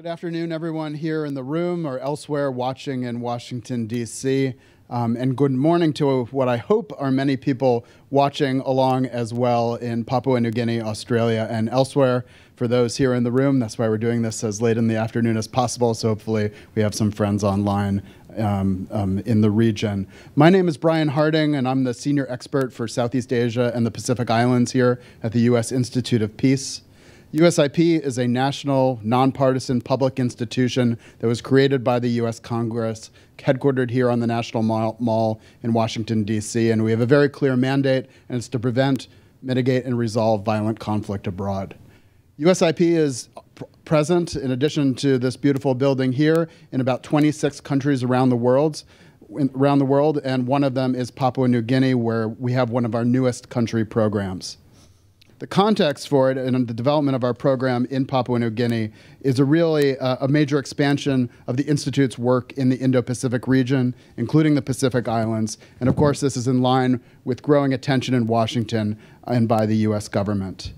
Good afternoon, everyone here in the room or elsewhere watching in Washington, D.C. Um, and good morning to what I hope are many people watching along as well in Papua New Guinea, Australia, and elsewhere. For those here in the room, that's why we're doing this as late in the afternoon as possible. So hopefully we have some friends online um, um, in the region. My name is Brian Harding, and I'm the senior expert for Southeast Asia and the Pacific Islands here at the U.S. Institute of Peace. USIP is a national, nonpartisan public institution that was created by the U.S. Congress, headquartered here on the National Mall, in Washington, D.C., and we have a very clear mandate, and it's to prevent, mitigate, and resolve violent conflict abroad. USIP is present, in addition to this beautiful building here, in about 26 countries around the world, around the world, and one of them is Papua New Guinea, where we have one of our newest country programs. The context for it and the development of our program in Papua New Guinea is a really uh, a major expansion of the Institute's work in the Indo-Pacific region, including the Pacific Islands. And of course, this is in line with growing attention in Washington and by the U.S. government.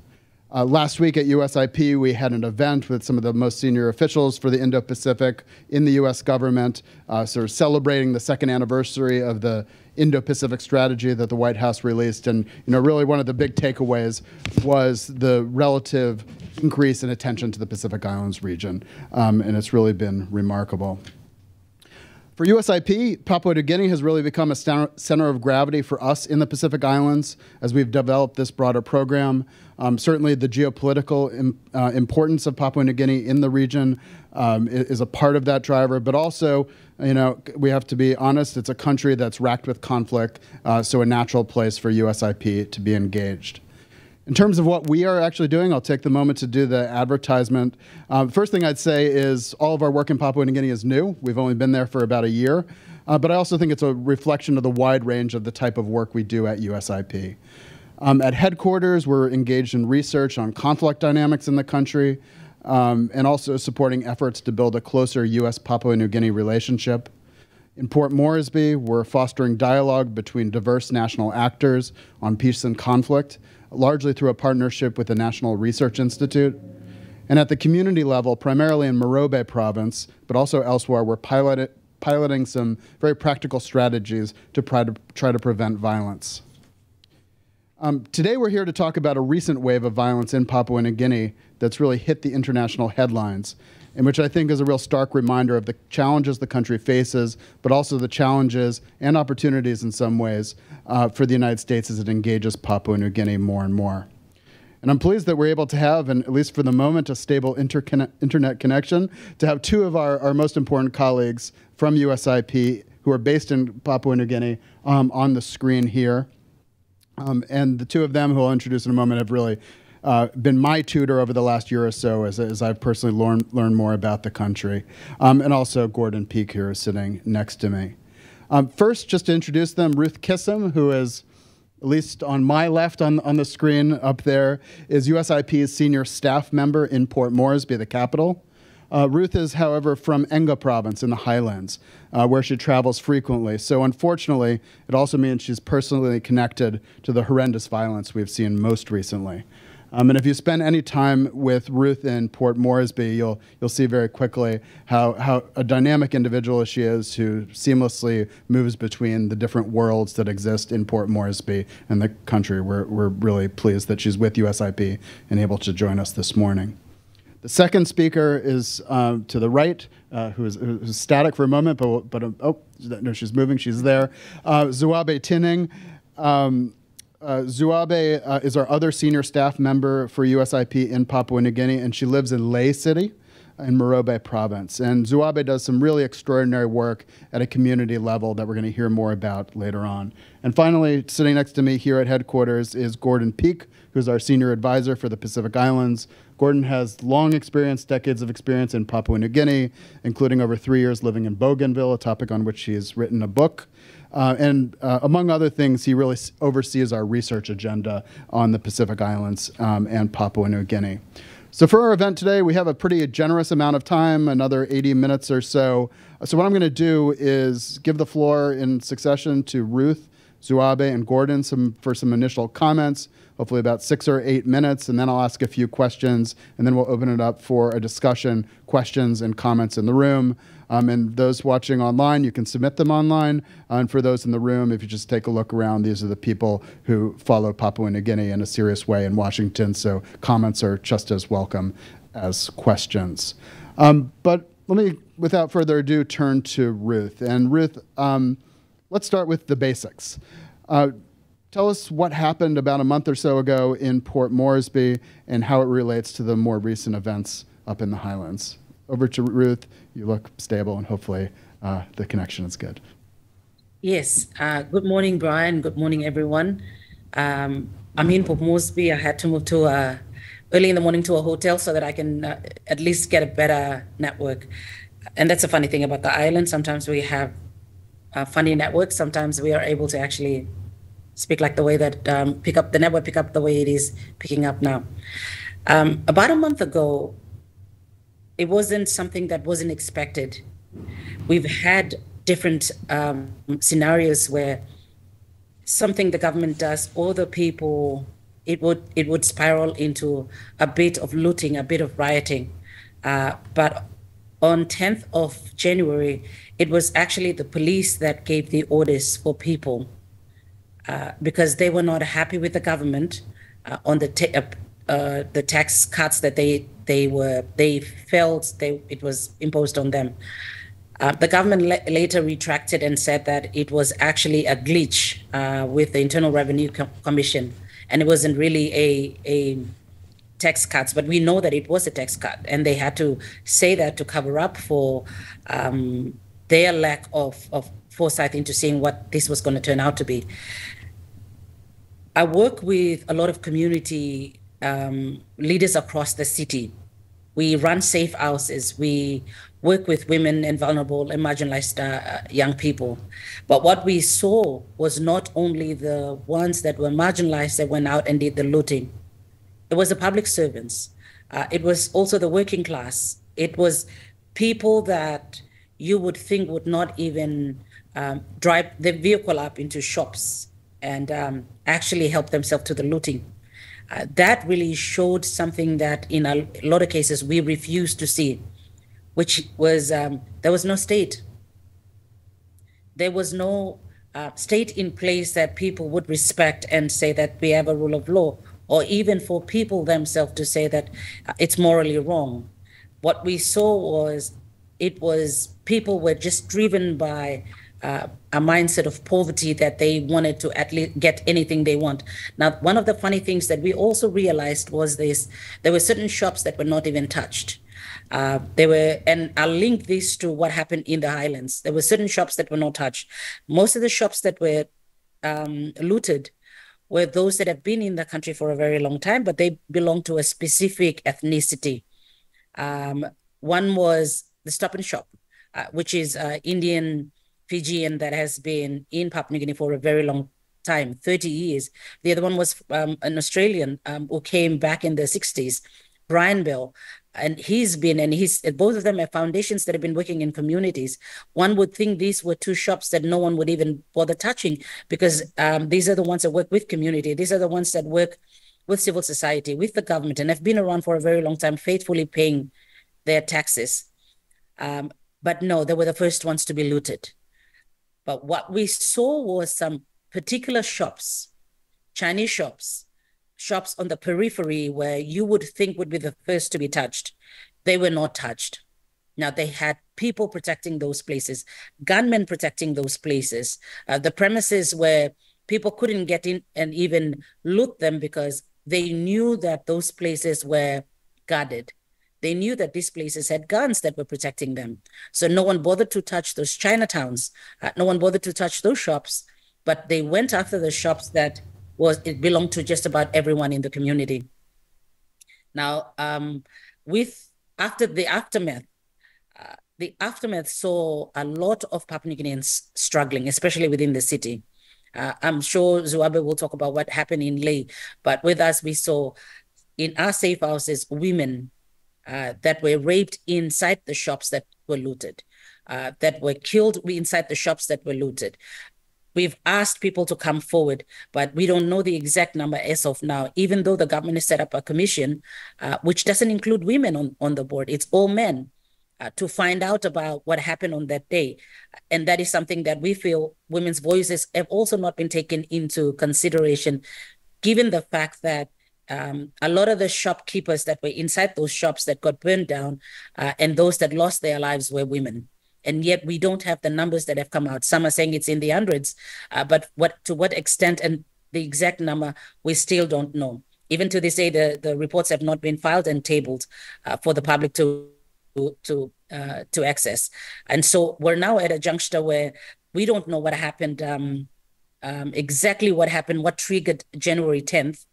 Uh, last week at USIP, we had an event with some of the most senior officials for the Indo Pacific in the US government, uh, sort of celebrating the second anniversary of the Indo Pacific strategy that the White House released. And you know, really one of the big takeaways was the relative increase in attention to the Pacific Islands region. Um, and it's really been remarkable. For USIP, Papua New Guinea has really become a center of gravity for us in the Pacific Islands as we've developed this broader program. Um, certainly, the geopolitical Im uh, importance of Papua New Guinea in the region um, is a part of that driver, but also, you know, we have to be honest, it's a country that's racked with conflict, uh, so a natural place for USIP to be engaged. In terms of what we are actually doing, I'll take the moment to do the advertisement. Uh, first thing I'd say is all of our work in Papua New Guinea is new. We've only been there for about a year. Uh, but I also think it's a reflection of the wide range of the type of work we do at USIP. Um, at headquarters, we're engaged in research on conflict dynamics in the country um, and also supporting efforts to build a closer U.S. Papua New Guinea relationship. In Port Moresby, we're fostering dialogue between diverse national actors on peace and conflict largely through a partnership with the National Research Institute. And at the community level, primarily in Morobe province, but also elsewhere, we're pilot piloting some very practical strategies to try to, try to prevent violence. Um, today we're here to talk about a recent wave of violence in Papua New Guinea that's really hit the international headlines and which I think is a real stark reminder of the challenges the country faces, but also the challenges and opportunities in some ways uh, for the United States as it engages Papua New Guinea more and more. And I'm pleased that we're able to have, and at least for the moment, a stable internet connection to have two of our, our most important colleagues from USIP who are based in Papua New Guinea um, on the screen here. Um, and the two of them, who I'll introduce in a moment, have really uh, been my tutor over the last year or so as, as I've personally learned, learned more about the country. Um, and also Gordon Peake here is sitting next to me. Um, first, just to introduce them, Ruth Kissam, who is at least on my left on, on the screen up there, is USIP's senior staff member in Port Moresby, the capital. Uh, Ruth is, however, from Enga province in the highlands, uh, where she travels frequently. So, unfortunately, it also means she's personally connected to the horrendous violence we've seen most recently. Um, and if you spend any time with Ruth in Port Moresby, you'll you'll see very quickly how, how a dynamic individual she is who seamlessly moves between the different worlds that exist in Port Moresby and the country. We're, we're really pleased that she's with USIP and able to join us this morning. The second speaker is uh, to the right, uh, who, is, who's static for a moment, but, but uh, oh, no, she's moving, she's there. Uh, Zuabe Tinning. Um, uh, Zuabe uh, is our other senior staff member for USIP in Papua New Guinea, and she lives in Lae City in Morobe province. And Zuabe does some really extraordinary work at a community level that we're going to hear more about later on. And finally, sitting next to me here at headquarters is Gordon Peake, who's our senior advisor for the Pacific Islands. Gordon has long experience, decades of experience in Papua New Guinea, including over three years living in Bougainville, a topic on which he's written a book. Uh, and uh, among other things, he really oversees our research agenda on the Pacific Islands um, and Papua New Guinea. So for our event today, we have a pretty generous amount of time, another 80 minutes or so. So what I'm going to do is give the floor in succession to Ruth, Zuabe and Gordon some, for some initial comments, hopefully about six or eight minutes, and then I'll ask a few questions, and then we'll open it up for a discussion, questions, and comments in the room. Um, and those watching online, you can submit them online. And for those in the room, if you just take a look around, these are the people who follow Papua New Guinea in a serious way in Washington. So comments are just as welcome as questions. Um, but let me, without further ado, turn to Ruth. And Ruth, um, let's start with the basics. Uh, tell us what happened about a month or so ago in Port Moresby and how it relates to the more recent events up in the Highlands over to Ruth. You look stable, and hopefully uh, the connection is good. Yes. Uh, good morning, Brian. Good morning, everyone. Um, I'm in Port Moresby. I had to move to a, uh, early in the morning to a hotel so that I can uh, at least get a better network. And that's a funny thing about the island. Sometimes we have uh, funny networks. Sometimes we are able to actually speak like the way that um, pick up the network pick up the way it is picking up now. Um, about a month ago, it wasn't something that wasn't expected. We've had different um, scenarios where something the government does, or the people, it would it would spiral into a bit of looting, a bit of rioting. Uh, but on 10th of January, it was actually the police that gave the orders for people uh, because they were not happy with the government uh, on the ta- uh, uh, the tax cuts that they they were they felt they it was imposed on them. Uh, the government le- later retracted and said that it was actually a glitch uh, with the Internal Revenue Com- Commission, and it wasn't really a a tax cuts. But we know that it was a tax cut, and they had to say that to cover up for um, their lack of of foresight into seeing what this was going to turn out to be. I work with a lot of community um, leaders across the city. We run safe houses. We work with women and vulnerable and marginalized uh, young people. But what we saw was not only the ones that were marginalized that went out and did the looting, it was the public servants. Uh, it was also the working class. It was people that you would think would not even um, drive their vehicle up into shops and um, actually help themselves to the looting. Uh, that really showed something that in a lot of cases we refused to see, which was um, there was no state. There was no uh, state in place that people would respect and say that we have a rule of law, or even for people themselves to say that uh, it's morally wrong. What we saw was it was people were just driven by uh, a mindset of poverty that they wanted to at least get anything they want. Now, one of the funny things that we also realized was this: there were certain shops that were not even touched. Uh, there were, and I'll link this to what happened in the Highlands. There were certain shops that were not touched. Most of the shops that were um, looted were those that have been in the country for a very long time, but they belong to a specific ethnicity. Um, one was the Stop and Shop, uh, which is uh, Indian Fijian that has been in Papua New Guinea for a very long time 30 years. The other one was um, an Australian um, who came back in the 60s, Brian Bell. And he's been, and he's both of them are foundations that have been working in communities. One would think these were two shops that no one would even bother touching because um, these are the ones that work with community. These are the ones that work with civil society, with the government, and have been around for a very long time, faithfully paying their taxes. Um, but no, they were the first ones to be looted. But what we saw was some particular shops, Chinese shops, shops on the periphery where you would think would be the first to be touched. They were not touched. Now they had people protecting those places, gunmen protecting those places, uh, the premises where people couldn't get in and even loot them because they knew that those places were guarded. They knew that these places had guns that were protecting them. So no one bothered to touch those Chinatowns. Uh, no one bothered to touch those shops, but they went after the shops that was it belonged to just about everyone in the community. Now, um, with after the aftermath, uh, the aftermath saw a lot of Papua New Guineans struggling, especially within the city. Uh, I'm sure Zuabe will talk about what happened in Lae, but with us, we saw in our safe houses women uh, that were raped inside the shops that were looted, uh, that were killed inside the shops that were looted. We've asked people to come forward, but we don't know the exact number as of now, even though the government has set up a commission, uh, which doesn't include women on, on the board. It's all men uh, to find out about what happened on that day. And that is something that we feel women's voices have also not been taken into consideration, given the fact that um, a lot of the shopkeepers that were inside those shops that got burned down uh, and those that lost their lives were women and yet we don't have the numbers that have come out. Some are saying it's in the hundreds, uh, but what to what extent and the exact number we still don't know. Even to this day, the, the reports have not been filed and tabled uh, for the public to to uh, to access. And so we're now at a juncture where we don't know what happened, um, um, exactly what happened, what triggered January 10th.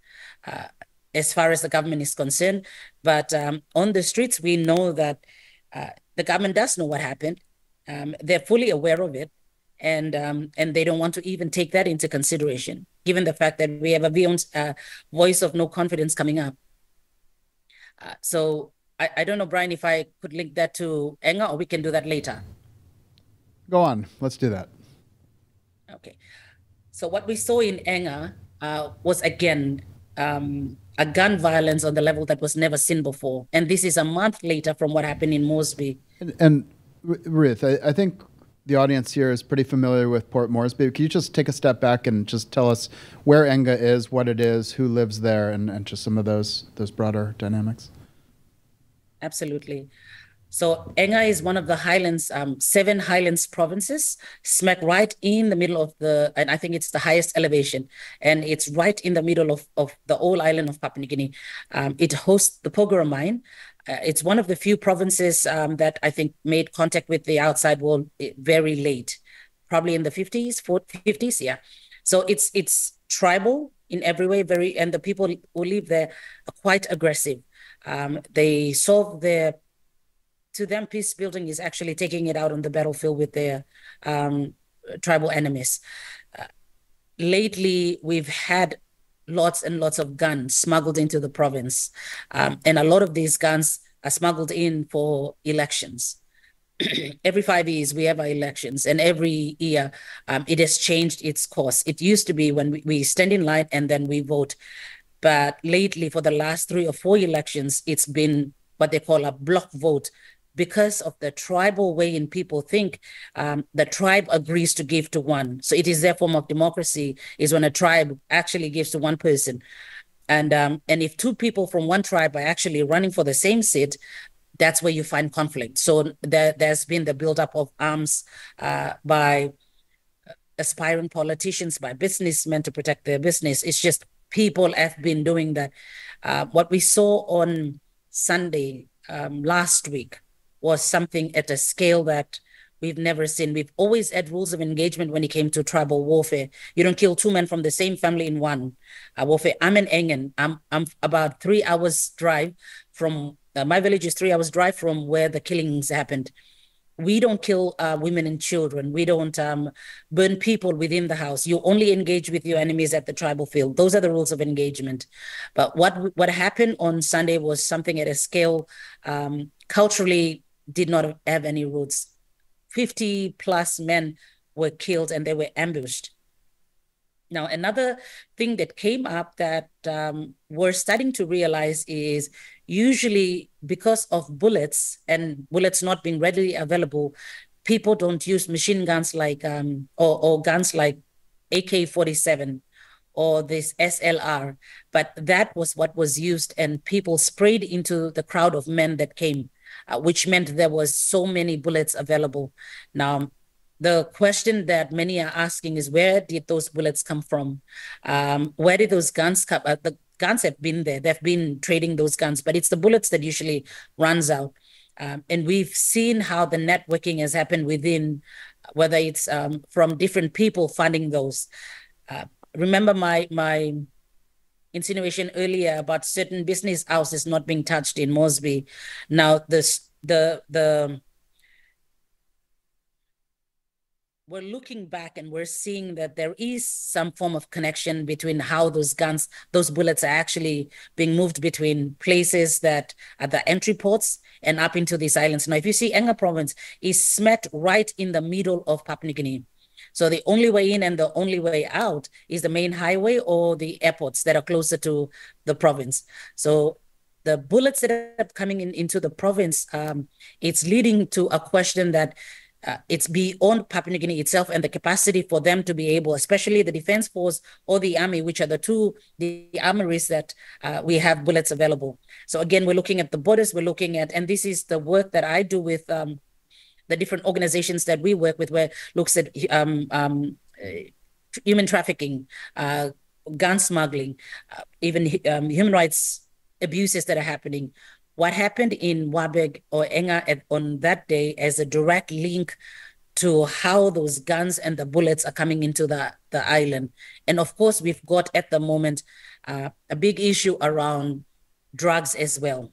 Uh, as far as the government is concerned, but um, on the streets, we know that uh, the government does know what happened um, they're fully aware of it, and um, and they don't want to even take that into consideration, given the fact that we have a uh, voice of no confidence coming up. Uh, so I, I don't know, Brian, if I could link that to Enga, or we can do that later. Go on, let's do that. Okay, so what we saw in Enga uh, was again um, a gun violence on the level that was never seen before, and this is a month later from what happened in Moresby. and, and Ruth, I, I, think the audience here is pretty familiar with Port Moresby. Can you just take a step back and just tell us where Enga is, what it is, who lives there, and, and just some of those those broader dynamics? Absolutely. So Enga is one of the highlands, um, seven highlands provinces, smack right in the middle of the, and I think it's the highest elevation, and it's right in the middle of, of the whole island of Papua New Guinea. Um, it hosts the Porgera mine, uh, it's one of the few provinces um, that I think made contact with the outside world eh, very late, probably in the 50s, 40s, 50s, yeah. So it's it's tribal in every way, very, and the people who live there are quite aggressive. Um, they solve their, to them, peace building is actually taking it out on the battlefield with their um, tribal enemies. Uh, lately, we've had lots and lots of guns smuggled into the province. Um, and a lot of these guns are smuggled in for elections. every five years, we have our elections, and every year um, it has changed its course. It used to be when we, we stand in line and then we vote. But lately, for the last three or four elections, it's been what they call a block vote because of the tribal way in people think, um, the tribe agrees to give to one. So it is their form of democracy is when a tribe actually gives to one person. And um, and if two people from one tribe are actually running for the same seat, that's where you find conflict. So there, there's been the buildup of arms uh, by aspiring politicians, by businessmen to protect their business. It's just people have been doing that. Uh, what we saw on Sunday um, last week was something at a scale that we've never seen. We've always had rules of engagement when it came to tribal warfare. You don't kill two men from the same family in one uh, warfare. I'm in Engan. I'm I'm about three hours drive from uh, my village is three hours drive from where the killings happened. We don't kill uh, women and children. We don't um, burn people within the house. You only engage with your enemies at the tribal field. Those are the rules of engagement. But what what happened on Sunday was something at a scale um, culturally did not have any roots. 50 plus men were killed and they were ambushed. Now, another thing that came up that um, we're starting to realize is usually because of bullets and bullets not being readily available, people don't use machine guns like um, or, or guns like AK 47 or this SLR, but that was what was used, and people sprayed into the crowd of men that came uh, which meant there was so many bullets available. Now, the question that many are asking is where did those bullets come from? Um, where did those guns come? Uh, the guns have been there. They've been trading those guns, but it's the bullets that usually runs out. Um, and we've seen how the networking has happened within, whether it's um, from different people funding those. Uh, remember my my insinuation earlier about certain business houses not being touched in Mosby. Now, this the the we're looking back and we're seeing that there is some form of connection between how those guns, those bullets are actually being moved between places that are the entry ports and up into these islands. Now, if you see Enga province is smack right in the middle of Papua New Guinea. So the only way in and the only way out is the main highway or the airports that are closer to the province. So the bullets that are coming in into the province, um, it's leading to a question that uh, it's beyond Papua New Guinea itself and the capacity for them to be able, especially the defense force or the army, which are the two the armories that uh, we have bullets available. So again, we're looking at the borders. We're looking at, and this is the work that I do with um, the different organizations that we work with, where looks at um, um, uh, human trafficking, uh, gun smuggling, uh, even um, human rights abuses that are happening what happened in Wabag or Enga at, on that day as a direct link to how those guns and the bullets are coming into the, the island. And of course, we've got at the moment uh, a big issue around drugs as well,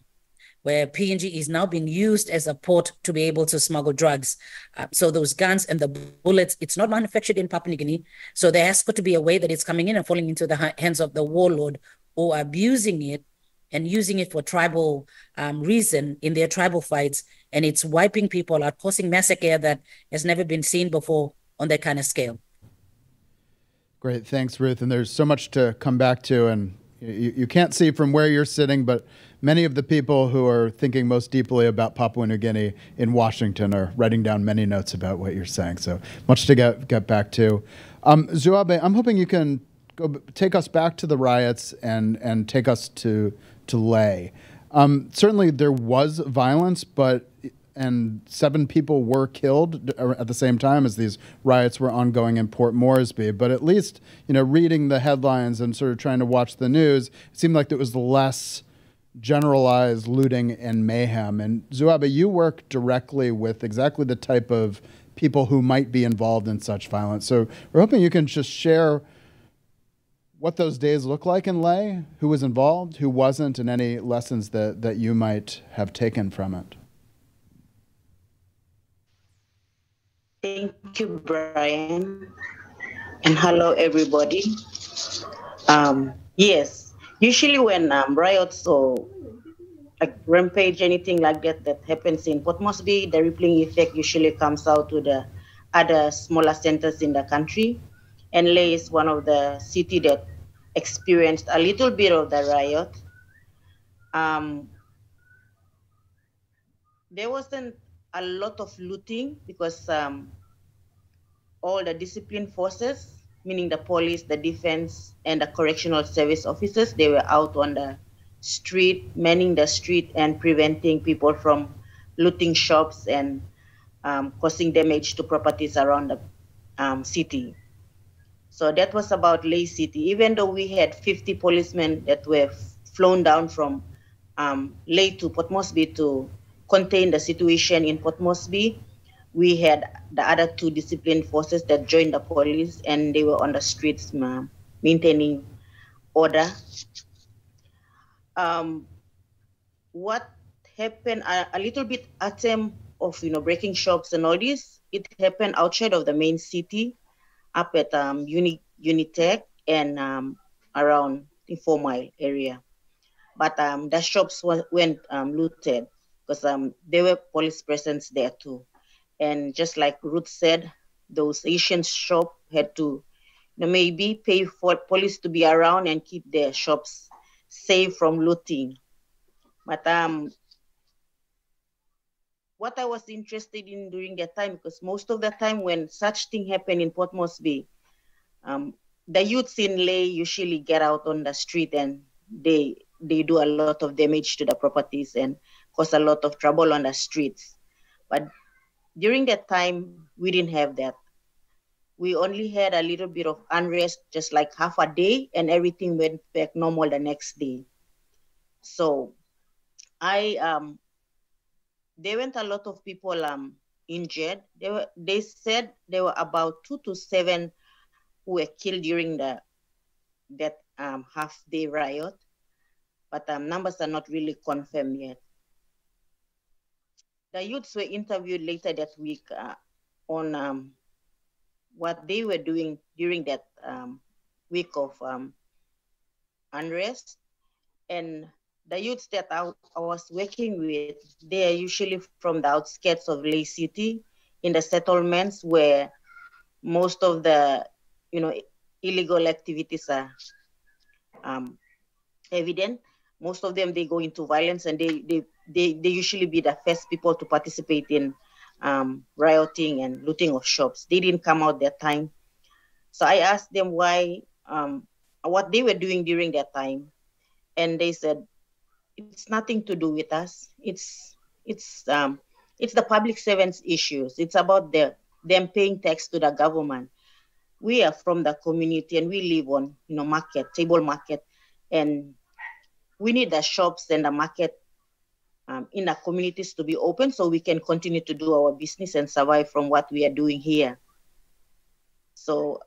where PNG is now being used as a port to be able to smuggle drugs. Uh, so those guns and the bullets, it's not manufactured in Papua New Guinea. So there has got to be a way that it's coming in and falling into the hands of the warlord or abusing it and using it for tribal um, reason in their tribal fights. And it's wiping people out, causing massacre that has never been seen before on that kind of scale. Great. Thanks, Ruth. And there's so much to come back to. And you, you can't see from where you're sitting, but many of the people who are thinking most deeply about Papua New Guinea in Washington are writing down many notes about what you're saying. So much to get, get back to. Um, Zuabe, I'm hoping you can go take us back to the riots and, and take us to to Lae. Um, certainly, there was violence, but and seven people were killed at the same time as these riots were ongoing in Port Moresby. But at least, you know, reading the headlines and sort of trying to watch the news, it seemed like it was less generalized looting and mayhem. And Zuabe, you work directly with exactly the type of people who might be involved in such violence. So we're hoping you can just share what those days look like in Lae, who was involved, who wasn't, and any lessons that, that you might have taken from it. Thank you, Brian. And hello, everybody. Um, yes, usually when um, riots or like rampage, anything like that that happens in Port Moresby, the rippling effect usually comes out to the other smaller centers in the country and Lae is one of the city that experienced a little bit of the riot. Um, there wasn't a lot of looting because um, all the discipline forces, meaning the police, the defense, and the correctional service officers, they were out on the street, manning the street and preventing people from looting shops and um, causing damage to properties around the um, city. So that was about Lae City. Even though we had 50 policemen that were flown down from um, Lae to Port Moresby to contain the situation in Port Moresby, we had the other two disciplined forces that joined the police and they were on the streets ma'am, maintaining order. Um, what happened a, a little bit attempt of you know breaking shops and all this it happened outside of the main city up at um, Uni, Unitech and um, around the Four Mile area. But um, the shops went um, looted because um, there were police presence there too. And just like Ruth said, those Asian shop had to you know, maybe pay for police to be around and keep their shops safe from looting. But um, what I was interested in during that time, because most of the time when such thing happen in Port Moresby, um, the youths in Lae usually get out on the street and they they do a lot of damage to the properties and cause a lot of trouble on the streets. But during that time, we didn't have that. We only had a little bit of unrest, just like half a day, and everything went back normal the next day. So I um, there went a lot of people um, injured. They were they said there were about two to seven who were killed during the that um, half day riot, but um, numbers are not really confirmed yet. The youths were interviewed later that week uh, on um, what they were doing during that um, week of um, unrest, and the youths that I, I was working with, they are usually from the outskirts of Lae City in the settlements where most of the, you know, illegal activities are um, evident. Most of them, they go into violence and they, they, they, they usually be the first people to participate in um, rioting and looting of shops. They didn't come out that time. So I asked them why, um, what they were doing during that time. And they said, it's nothing to do with us. It's, it's, um, it's the public servants issues. It's about the, them paying tax to the government. We are from the community and we live on, you know, market, table market. And we need the shops and the market um, in our communities to be open so we can continue to do our business and survive from what we are doing here. So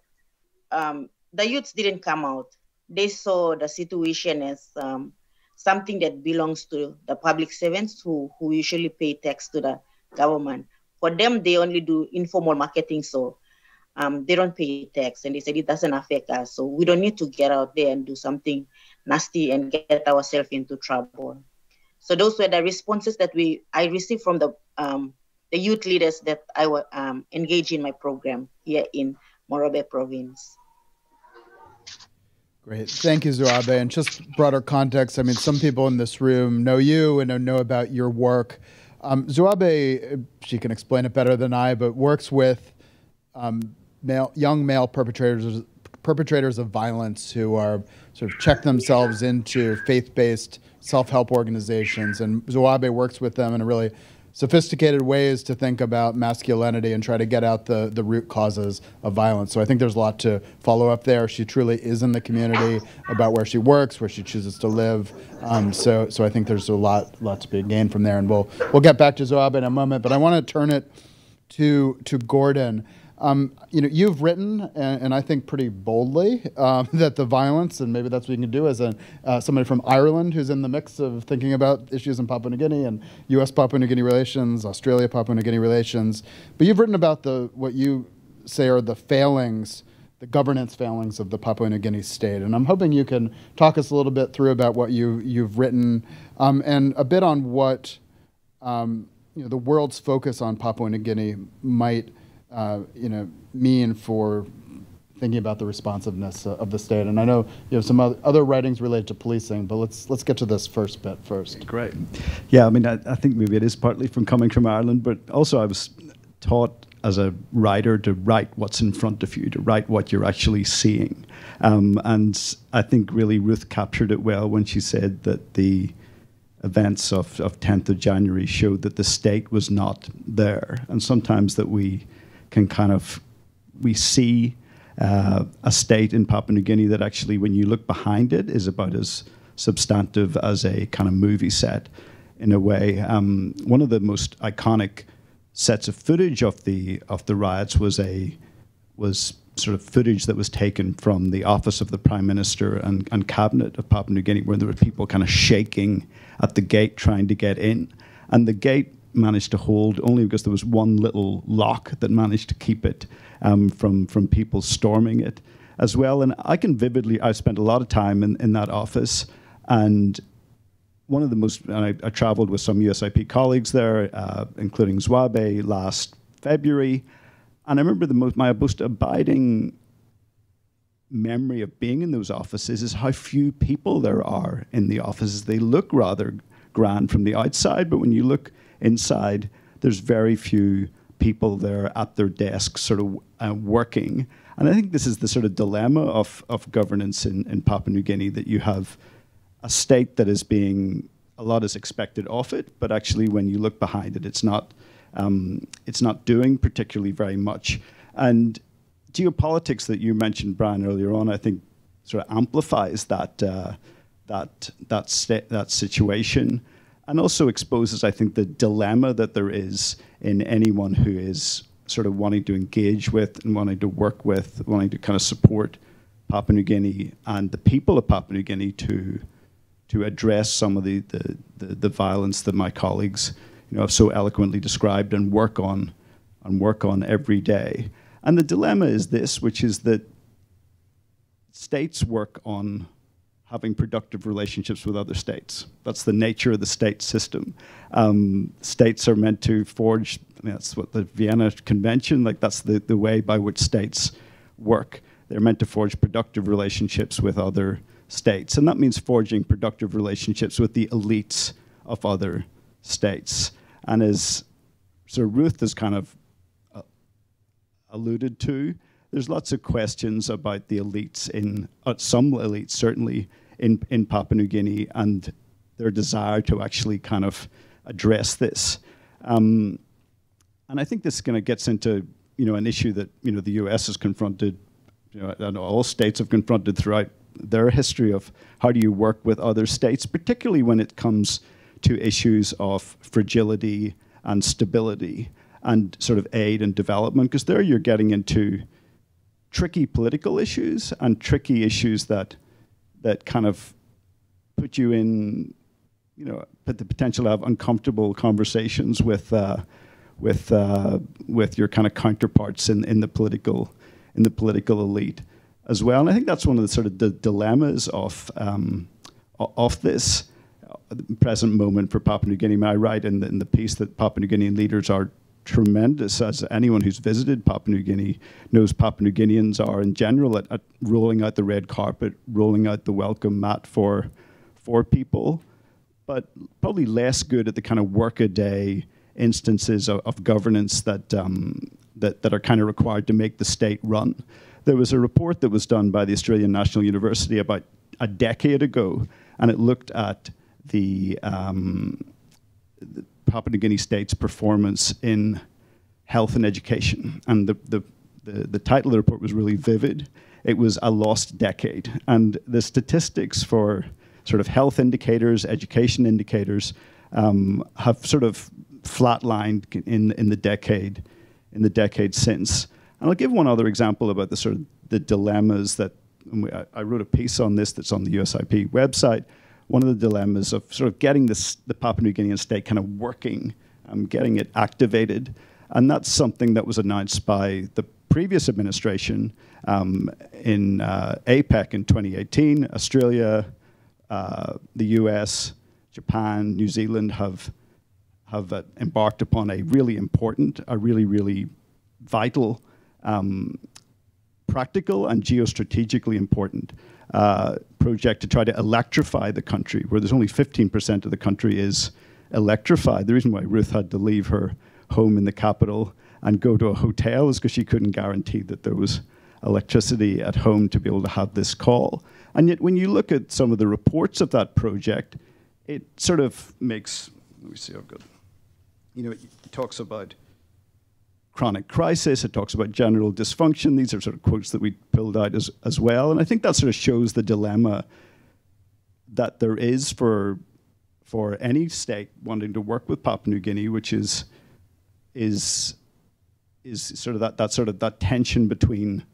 um, the youths didn't come out. They saw the situation as um, something that belongs to the public servants who, who usually pay tax to the government. For them, they only do informal marketing, so um, they don't pay tax. And they said it doesn't affect us. So we don't need to get out there and do something nasty and get ourselves into trouble. So those were the responses that we I received from the um, the youth leaders that I was um, in my program here in Morobe province. Great. Thank you, Zuabe. And just broader context, I mean, some people in this room know you and know about your work. Um, Zuabe, she can explain it better than I, but works with um, male, young male perpetrators perpetrators of violence who are sort of check themselves into faith-based self-help organizations, and Zuabe works with them in a really sophisticated ways to think about masculinity and try to get out the, the root causes of violence. So I think there's a lot to follow up there. She truly is in the community about where she works, where she chooses to live. Um, so so I think there's a lot lot to be gained from there. And we'll we'll get back to Zuabe in a moment, but I want to turn it to to Gordon. Um, you know, you've written, and, and I think pretty boldly, um, that the violence, and maybe that's what you can do as a, uh, somebody from Ireland who's in the mix of thinking about issues in Papua New Guinea and U.S. Papua New Guinea relations, Australia Papua New Guinea relations. But you've written about the what you say are the failings, the governance failings of the Papua New Guinea state, and I'm hoping you can talk us a little bit through about what you you've written um, and a bit on what um, you know the world's focus on Papua New Guinea might uh, you know, mean for thinking about the responsiveness uh, of the state. And I know you have some other writings related to policing, but let's let's get to this first bit first. Great. Yeah, I mean, I, I think maybe it is partly from coming from Ireland, but also I was taught as a writer to write what's in front of you, to write what you're actually seeing. Um, and I think really Ruth captured it well when she said that the events of, of 10th of January showed that the state was not there. And sometimes that we can kind of we see uh, a state in Papua New Guinea that actually, when you look behind it, is about as substantive as a kind of movie set in a way. Um, one of the most iconic sets of footage of the of the riots was a was sort of footage that was taken from the office of the prime minister and, and cabinet of Papua New Guinea, where there were people kind of shaking at the gate trying to get in, and the gate managed to hold only because there was one little lock that managed to keep it um, from from people storming it as well. And I can vividly, I spent a lot of time in, in that office, and one of the most, and I, I traveled with some USIP colleagues there, uh, including Zuabe last February, and I remember the most my most abiding memory of being in those offices is how few people there are in the offices. They look rather grand from the outside, but when you look Inside, there's very few people there at their desks, sort of uh, working. And I think this is the sort of dilemma of, of governance in, in Papua New Guinea that you have a state that is being a lot is expected of it, but actually when you look behind it, it's not um, it's not doing particularly very much. And geopolitics that you mentioned, Brian, earlier on, I think sort of amplifies that uh, that that that situation and also exposes, I think, the dilemma that there is in anyone who is sort of wanting to engage with and wanting to work with, wanting to kind of support Papua New Guinea and the people of Papua New Guinea to to address some of the, the, the, the violence that my colleagues you know, have so eloquently described and work on and work on every day. And the dilemma is this, which is that states work on having productive relationships with other states. That's the nature of the state system. Um, states are meant to forge that's what the Vienna Convention, like that's the, the way by which states work. They're meant to forge productive relationships with other states. And that means forging productive relationships with the elites of other states. And as Sir Ruth has kind of uh, alluded to, there's lots of questions about the elites in, uh, some elites certainly, in, in Papua New Guinea and their desire to actually kind of address this. Um, and I think this kind of gets into you know an issue that you know the U.S. has confronted, you know, and all states have confronted throughout their history of how do you work with other states, particularly when it comes to issues of fragility and stability and sort of aid and development, because there you're getting into tricky political issues and tricky issues that that kind of put you in, you know, put the potential to have uncomfortable conversations with uh, with uh, with your kind of counterparts in, in the political in the political elite as well. And I think that's one of the sort of the dilemmas of um, of this uh, present moment for Papua New Guinea. I write in the, in the piece that Papua New Guinean leaders are tremendous, as anyone who's visited Papua New Guinea knows Papua New Guineans are in general at, at rolling out the red carpet, rolling out the welcome mat for, for people, but probably less good at the kind of workaday instances of, of governance that, um, that, that are kind of required to make the state run. There was a report that was done by the Australian National University about a decade ago, and it looked at the, um, the Papua New Guinea state's performance in health and education. And the, the, the, the, title of the report was really vivid. It was a lost decade. And the statistics for sort of health indicators, education indicators, um, have sort of flatlined in, in the decade in the decade since. And I'll give one other example about the sort of the dilemmas that I, I wrote a piece on this that's on the USIP website one of the dilemmas of sort of getting this, the Papua New Guinean state kind of working, um, getting it activated. And that's something that was announced by the previous administration um, in uh, APEC in 2018. Australia, uh, the US, Japan, New Zealand have, have uh, embarked upon a really important, a really, really vital, um, practical, and geostrategically important uh, project to try to electrify the country, where there's only 15% of the country is electrified. The reason why Ruth had to leave her home in the capital and go to a hotel is because she couldn't guarantee that there was electricity at home to be able to have this call. And yet, when you look at some of the reports of that project, it sort of makes, let me see, I've got, you know, it talks about chronic crisis. It talks about general dysfunction. These are sort of quotes that we pulled out as, as well. And I think that sort of shows the dilemma that there is for, for any state wanting to work with Papua New Guinea, which is, is, is sort of that, that sort of that tension between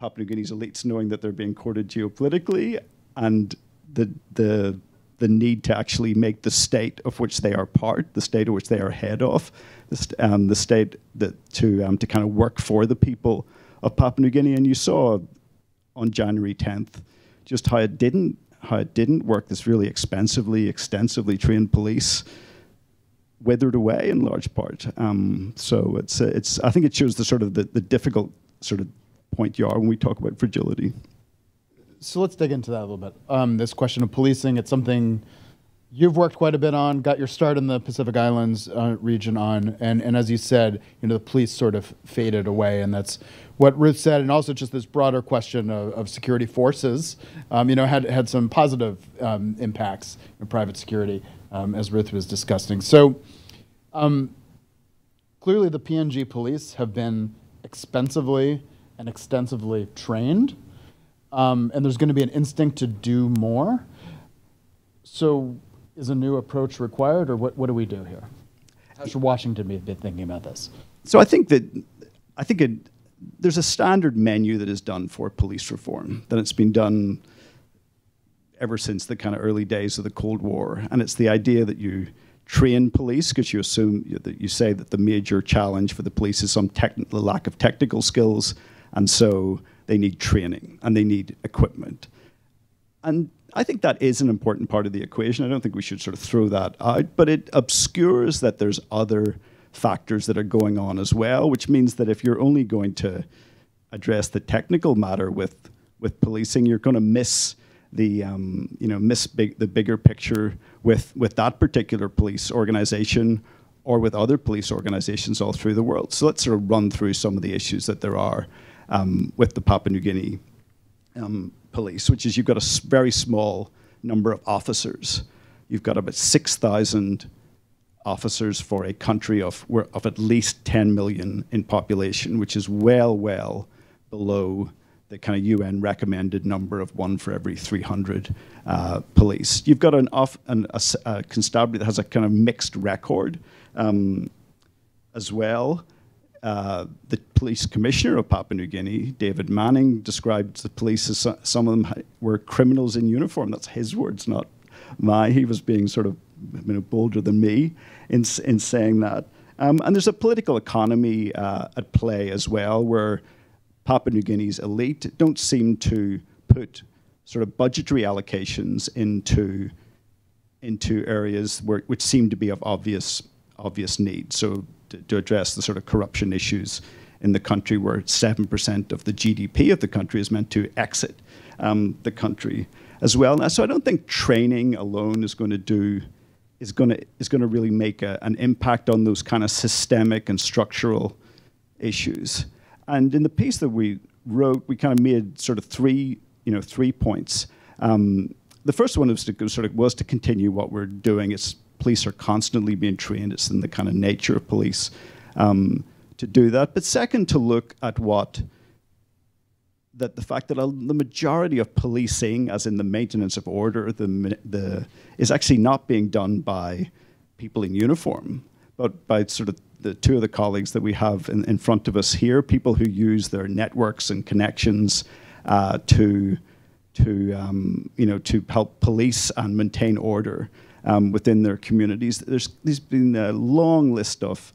Papua New Guinea's elites knowing that they're being courted geopolitically and the, the the need to actually make the state of which they are part, the state of which they are head of, the, um, the state that to um, to kind of work for the people of Papua New Guinea. And you saw on January 10th just how it didn't how it didn't work. This really expensively, extensively trained police withered away in large part. Um, so it's uh, it's I think it shows the sort of the, the difficult sort of point you are when we talk about fragility so let's dig into that a little bit. Um, this question of policing, it's something you've worked quite a bit on, got your start in the Pacific Islands uh, region on, and, and as you said, you know, the police sort of faded away, and that's what Ruth said, and also just this broader question of, of security forces, um, you know, had, had some positive um, impacts in private security, um, as Ruth was discussing. So um, clearly the PNG police have been expensively and extensively trained um, and there's going to be an instinct to do more. So, is a new approach required, or what, what do we do here? How should Washington be thinking about this? So, I think that I think it, there's a standard menu that is done for police reform. That it's been done ever since the kind of early days of the Cold War, and it's the idea that you train police because you assume that you say that the major challenge for the police is some lack of technical skills, and so they need training and they need equipment. And I think that is an important part of the equation. I don't think we should sort of throw that out, but it obscures that there's other factors that are going on as well, which means that if you're only going to address the technical matter with with policing, you're going to miss the um, you know miss big, the bigger picture with with that particular police organization or with other police organizations all through the world. So let's sort of run through some of the issues that there are um, with the Papua New Guinea um, police, which is you've got a very small number of officers. You've got about 6,000 officers for a country of, of at least 10 million in population, which is well, well below the kind of UN recommended number of one for every 300 uh, police. You've got an, off, an a, a, constabulary that has a kind of mixed record um, as well. Uh, the police commissioner of Papua New Guinea, David Manning, described the police as some of them were criminals in uniform. That's his words, not my. He was being sort of you know, bolder than me in, in saying that. Um, and there's a political economy uh, at play as well, where Papua New Guinea's elite don't seem to put sort of budgetary allocations into into areas where, which seem to be of obvious obvious need. So to, address the sort of corruption issues in the country, where seven percent of the GDP of the country is meant to exit um, the country as well. So I don't think training alone is going to do is going to is going to really make a, an impact on those kind of systemic and structural issues. And in the piece that we wrote, we kind of made sort of three, you know, three points. Um, the first one was to sort of was to continue what we're doing. It's police are constantly being trained. It's in the kind of nature of police um, to do that. But second, to look at what that the fact that the majority of policing, as in the maintenance of order, the, the is actually not being done by people in uniform, but by sort of the two of the colleagues that we have in, in front of us here, people who use their networks and connections uh, to to um, you know to help police and maintain order um, within their communities. There's there's been a long list of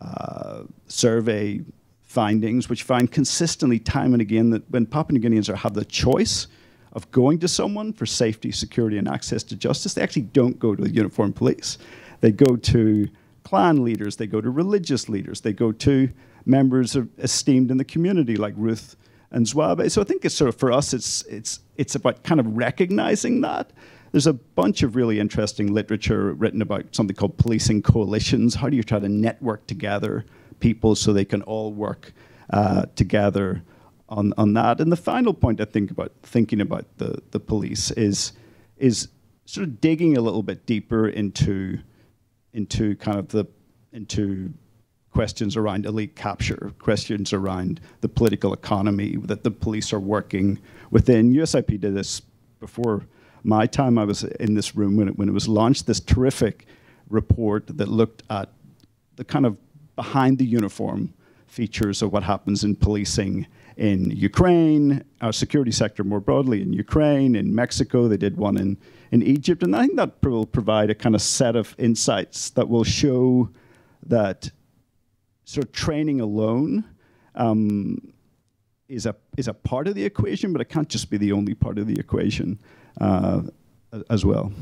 uh, survey findings which find consistently time and again that when Papua New Guineans are, have the choice of going to someone for safety, security, and access to justice, they actually don't go to the uniformed police. They go to clan leaders, they go to religious leaders, they go to members of, esteemed in the community like Ruth and Zuabe. So I think it's sort of for us, it's it's it's about kind of recognizing that. There's a bunch of really interesting literature written about something called policing coalitions. How do you try to network together people so they can all work uh, together on, on that? And the final point I think about thinking about the, the police is is sort of digging a little bit deeper into into kind of the into questions around elite capture, questions around the political economy that the police are working within. USIP did this before my time. I was in this room when it, when it was launched. This terrific report that looked at the kind of behind the uniform features of what happens in policing in Ukraine, our security sector more broadly in Ukraine, in Mexico. They did one in in Egypt. And I think that will provide a kind of set of insights that will show that sort of training alone um, is a is a part of the equation, but it can't just be the only part of the equation uh, as well.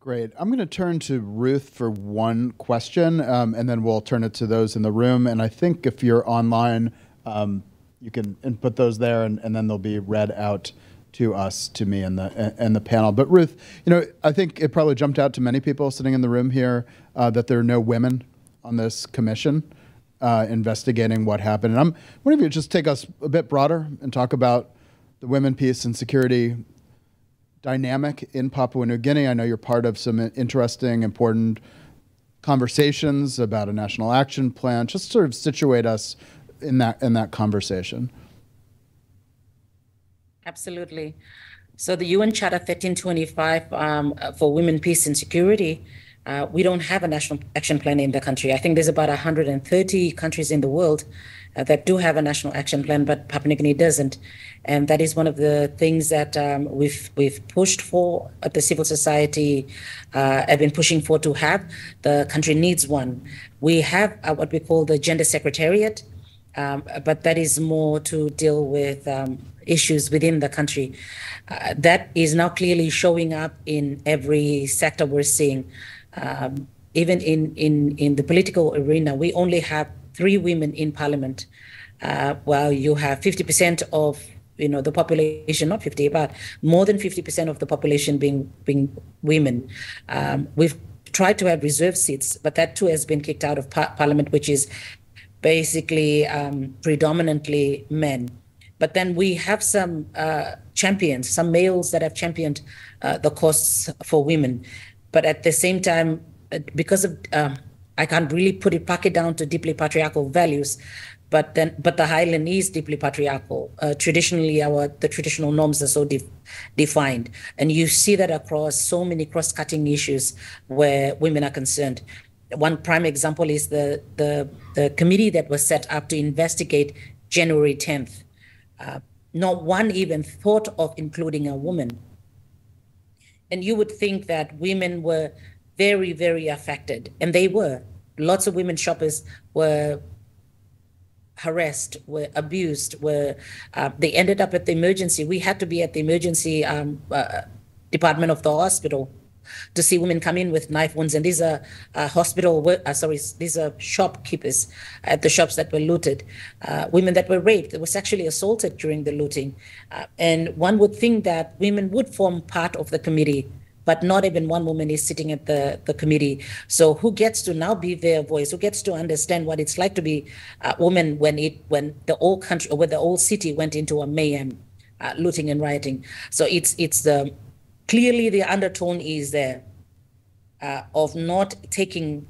Great. I'm going to turn to Ruth for one question, um, and then we'll turn it to those in the room. And I think if you're online, um, you can input those there, and, and then they'll be read out to us, to me, and the and the panel. But Ruth, you know, I think it probably jumped out to many people sitting in the room here uh, that there are no women on this commission uh, investigating what happened. And I'm wondering if you just take us a bit broader and talk about the women, peace, and security dynamic in Papua New Guinea. I know you're part of some interesting, important conversations about a national action plan. Just sort of situate us in that in that conversation. Absolutely. So the UN Charter 1325 um, for women, peace, and security, uh, we don't have a national action plan in the country. I think there's about 130 countries in the world uh, that do have a national action plan, but Papua New Guinea doesn't. And that is one of the things that um, we've we've pushed for at the civil society. Uh, have been pushing for to have. The country needs one. We have uh, what we call the Gender Secretariat, um, but that is more to deal with um, issues within the country. Uh, that is now clearly showing up in every sector we're seeing. Um, even in, in, in the political arena, we only have three women in parliament, uh, while you have 50% of you know the population, not 50, but more than 50% of the population being being women. Um, we've tried to have reserve seats, but that too has been kicked out of par- parliament, which is basically um, predominantly men. But then we have some uh, champions, some males that have championed uh, the cause for women. But at the same time, because of uh, I can't really put it pack it down to deeply patriarchal values, but then but the highland is deeply patriarchal. Uh, traditionally our the traditional norms are so de- defined. And you see that across so many cross-cutting issues where women are concerned. One prime example is the the, the committee that was set up to investigate january 10th uh, not one even thought of including a woman and you would think that women were very very affected and they were lots of women shoppers were harassed, were abused, were uh, they ended up at the emergency. We had to be at the emergency um, uh, department of the hospital to see women come in with knife wounds. And these are uh, hospital, uh, sorry, these are shopkeepers at the shops that were looted, uh, women that were raped, that were sexually assaulted during the looting. Uh, and one would think that women would form part of the committee but not even one woman is sitting at the, the committee. So who gets to now be their voice? Who gets to understand what it's like to be a woman when it when the whole country or when the whole city went into a mayhem, uh, looting and rioting? So it's it's the clearly the undertone is there uh, of not taking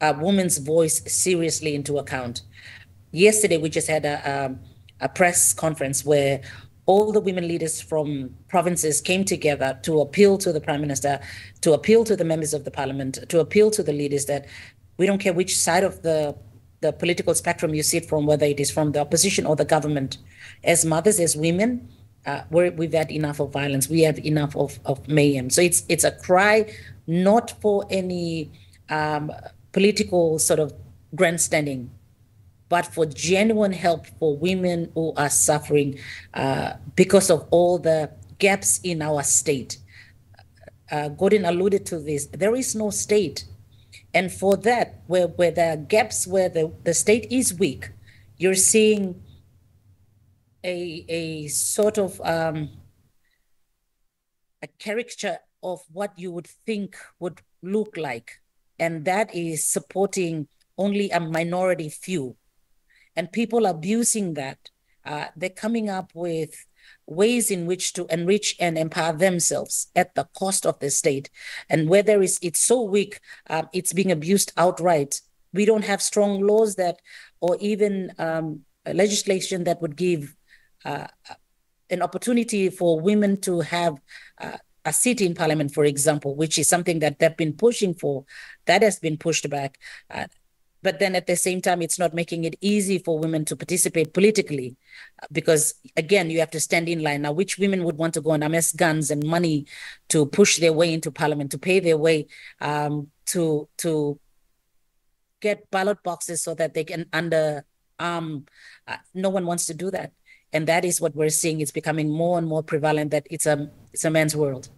a woman's voice seriously into account. Yesterday we just had a, a, a press conference where all the women leaders from provinces came together to appeal to the prime minister, to appeal to the members of the parliament, to appeal to the leaders that we don't care which side of the the political spectrum you sit from, whether it is from the opposition or the government. As mothers, as women, uh, we have had enough of violence. We have enough of, of mayhem. So it's it's a cry not for any um, political sort of grandstanding, but for genuine help for women who are suffering uh, because of all the gaps in our state. Uh, Gordon alluded to this. There is no state. And for that, where, where there are gaps where the, the state is weak, you're seeing a, a sort of um, a caricature of what you would think would look like. And that is supporting only a minority few and people abusing that. Uh, they're coming up with ways in which to enrich and empower themselves at the cost of the state. And where there is, it's so weak, um, it's being abused outright. We don't have strong laws that, or even um, legislation that would give uh, an opportunity for women to have uh, a seat in parliament, for example, which is something that they've been pushing for. That has been pushed back. Uh, but then at the same time it's not making it easy for women to participate politically because again you have to stand in line now which women would want to go and amass guns and money to push their way into parliament to pay their way um, to to get ballot boxes so that they can under um uh, no one wants to do that and that is what we're seeing it's becoming more and more prevalent that it's a it's a man's world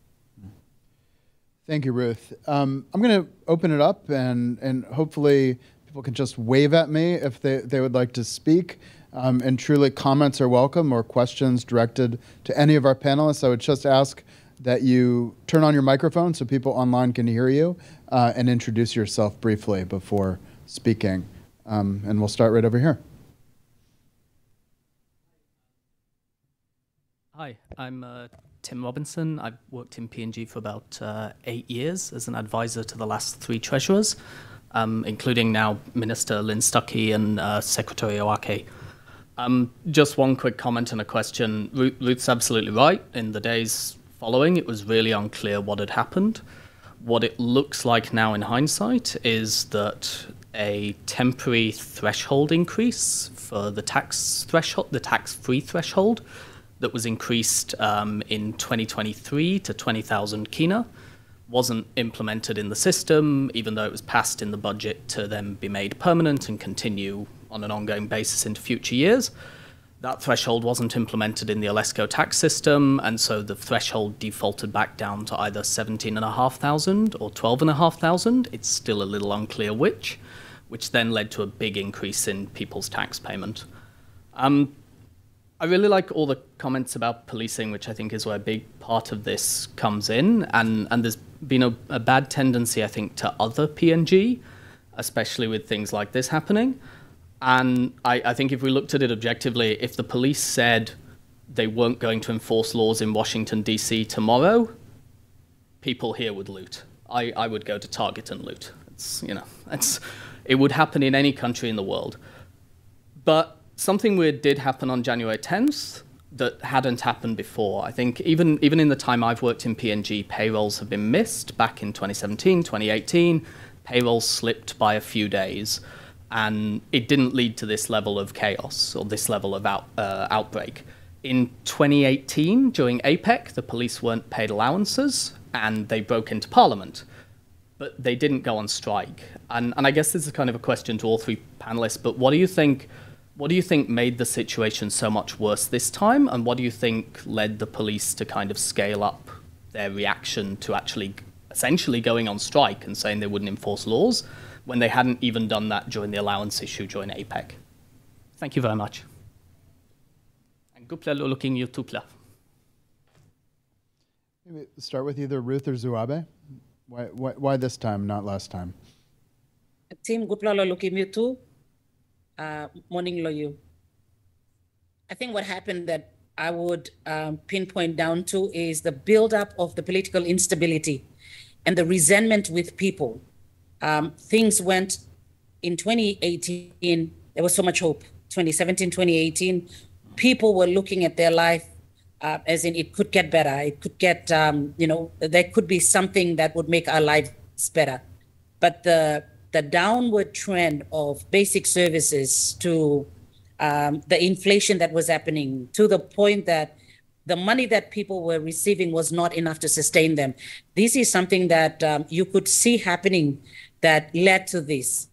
Thank you, Ruth. Um, I'm going to open it up and and hopefully people can just wave at me if they, they would like to speak. Um, and truly, comments are welcome or questions directed to any of our panelists. I would just ask that you turn on your microphone so people online can hear you uh, and introduce yourself briefly before speaking. Um, and we'll start right over here. Hi, I'm uh, Tim Robinson. I've worked in PNG for about uh, eight years as an advisor to the last three treasurers um, including now Minister Ling-Stuckey and uh, Secretary Owake. Um, just one quick comment and a question. Ruth's absolutely right. In the days following, it was really unclear what had happened. What it looks like now in hindsight is that a temporary threshold increase for the tax threshold, the tax-free threshold, that was increased um, in 2023 to 20,000 kina, wasn't implemented in the system, even though it was passed in the budget to then be made permanent and continue on an ongoing basis into future years. that threshold wasn't implemented in the Alesco tax system, and so the threshold defaulted back down to either 17,500 or 12,500. It's still a little unclear which, which then led to a big increase in people's tax payment. Um, I really like all the comments about policing, which I think is where a big part of this comes in. And, and there's been a, a bad tendency, I think, to other PNG, especially with things like this happening. And I, I think if we looked at it objectively, if the police said they weren't going to enforce laws in Washington, D.C. tomorrow, people here would loot. I, I would go to Target and loot. It's, you know, it's, it would happen in any country in the world. But something weird did happen on January 10th that hadn't happened before. I think even, even in the time I've worked in PNG, payrolls have been missed back in 2017, 2018. Payrolls slipped by a few days and it didn't lead to this level of chaos or this level of out, uh, outbreak. In 2018, during APEC, the police weren't paid allowances and they broke into parliament, but they didn't go on strike. And, and I guess this is kind of a question to all three panelists, but what do you think? What do you think made the situation so much worse this time, and what do you think led the police to kind of scale up their reaction to actually essentially going on strike and saying they wouldn't enforce laws? when they hadn't even done that during the allowance issue during APEC. Thank you very much. And Gupla looking you Tupla. Maybe start with either Ruth or Zuabe. Why, why, why this time, not last time? Team Gupla looking you too. Uh, morning lo you. I think what happened that I would um, pinpoint down to is the buildup of the political instability and the resentment with people um, things went in 2018, there was so much hope. 2017, 2018, people were looking at their life uh, as in it could get better. It could get, um, you know, there could be something that would make our lives better. But the the downward trend of basic services to um, the inflation that was happening to the point that the money that people were receiving was not enough to sustain them. This is something that um, you could see happening that led to this.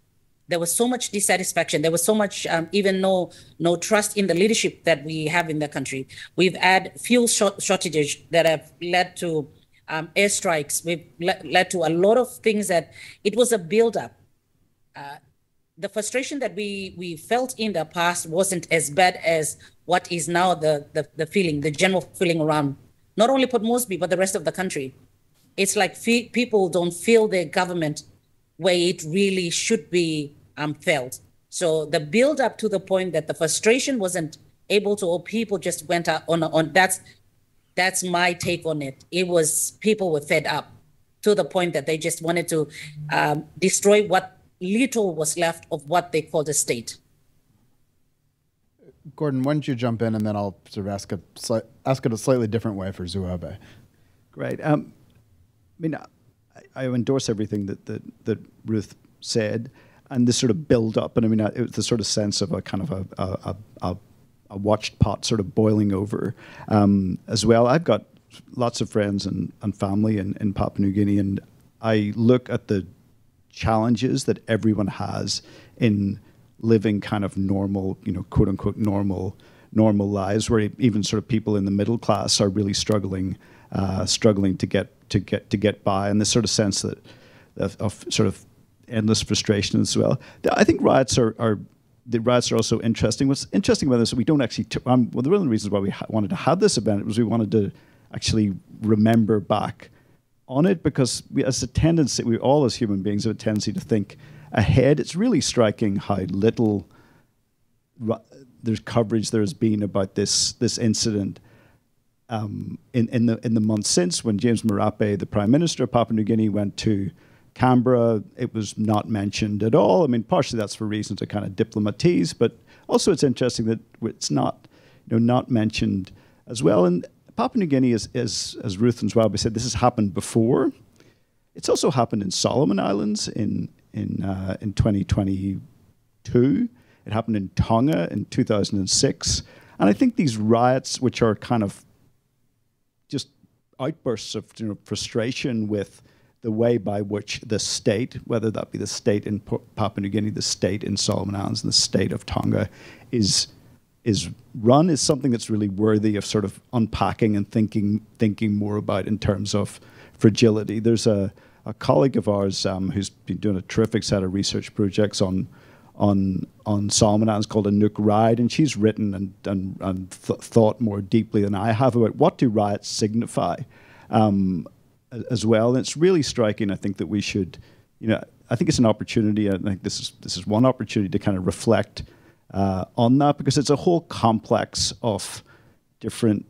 There was so much dissatisfaction. There was so much, um, even no no trust in the leadership that we have in the country. We've had fuel shortages that have led to um, airstrikes. We've le- led to a lot of things that it was a buildup. Uh, the frustration that we we felt in the past wasn't as bad as what is now the the, the feeling, the general feeling around not only Port Moresby but the rest of the country. It's like fe- people don't feel their government where it really should be um, felt. So the build up to the point that the frustration wasn't able to, or people just went out on on that's that's my take on it. It was people were fed up to the point that they just wanted to um, destroy what little was left of what they called a state. Gordon, why don't you jump in and then I'll sort of ask a ask it a slightly different way for Zuabe. Great. Um, I mean, I endorse everything that, that, that Ruth said, and this sort of build up. And I mean, it was the sort of sense of a kind of a, a, a, a watched pot sort of boiling over um, as well. I've got lots of friends and, and family in, in Papua New Guinea, and I look at the challenges that everyone has in living kind of normal, you know, quote unquote normal normal lives, where even sort of people in the middle class are really struggling uh, struggling to get to get to get by, and this sort of sense that of, of sort of endless frustration as well. I think riots are, are the riots are also interesting. What's interesting about this is we don't actually. Um, well, the real reasons why we wanted to have this event was we wanted to actually remember back on it because we, as a tendency, we all as human beings have a tendency to think ahead. It's really striking how little there's coverage there has been about this this incident um, in, in, the, in the months since, when James Marape, the Prime Minister of Papua New Guinea, went to Canberra, it was not mentioned at all. I mean, partially that's for reasons of kind of diplomatese, but also it's interesting that it's not, you know, not mentioned as well. And Papua New Guinea, is, is as Ruth and Zuabe said, this has happened before. It's also happened in Solomon Islands in in uh, in 2022. It happened in Tonga in 2006. And I think these riots, which are kind of just outbursts of you know, frustration with the way by which the state, whether that be the state in Papua New Guinea, the state in Solomon Islands, and the state of Tonga, is is run is something that's really worthy of sort of unpacking and thinking thinking more about in terms of fragility. There's a, a colleague of ours um, who's been doing a terrific set of research projects on on on Solomons called Anouk Ride, and she's written and and, and th- thought more deeply than I have about what do riots signify, um, as well. And it's really striking. I think that we should, you know, I think it's an opportunity. I think this is this is one opportunity to kind of reflect uh, on that because it's a whole complex of different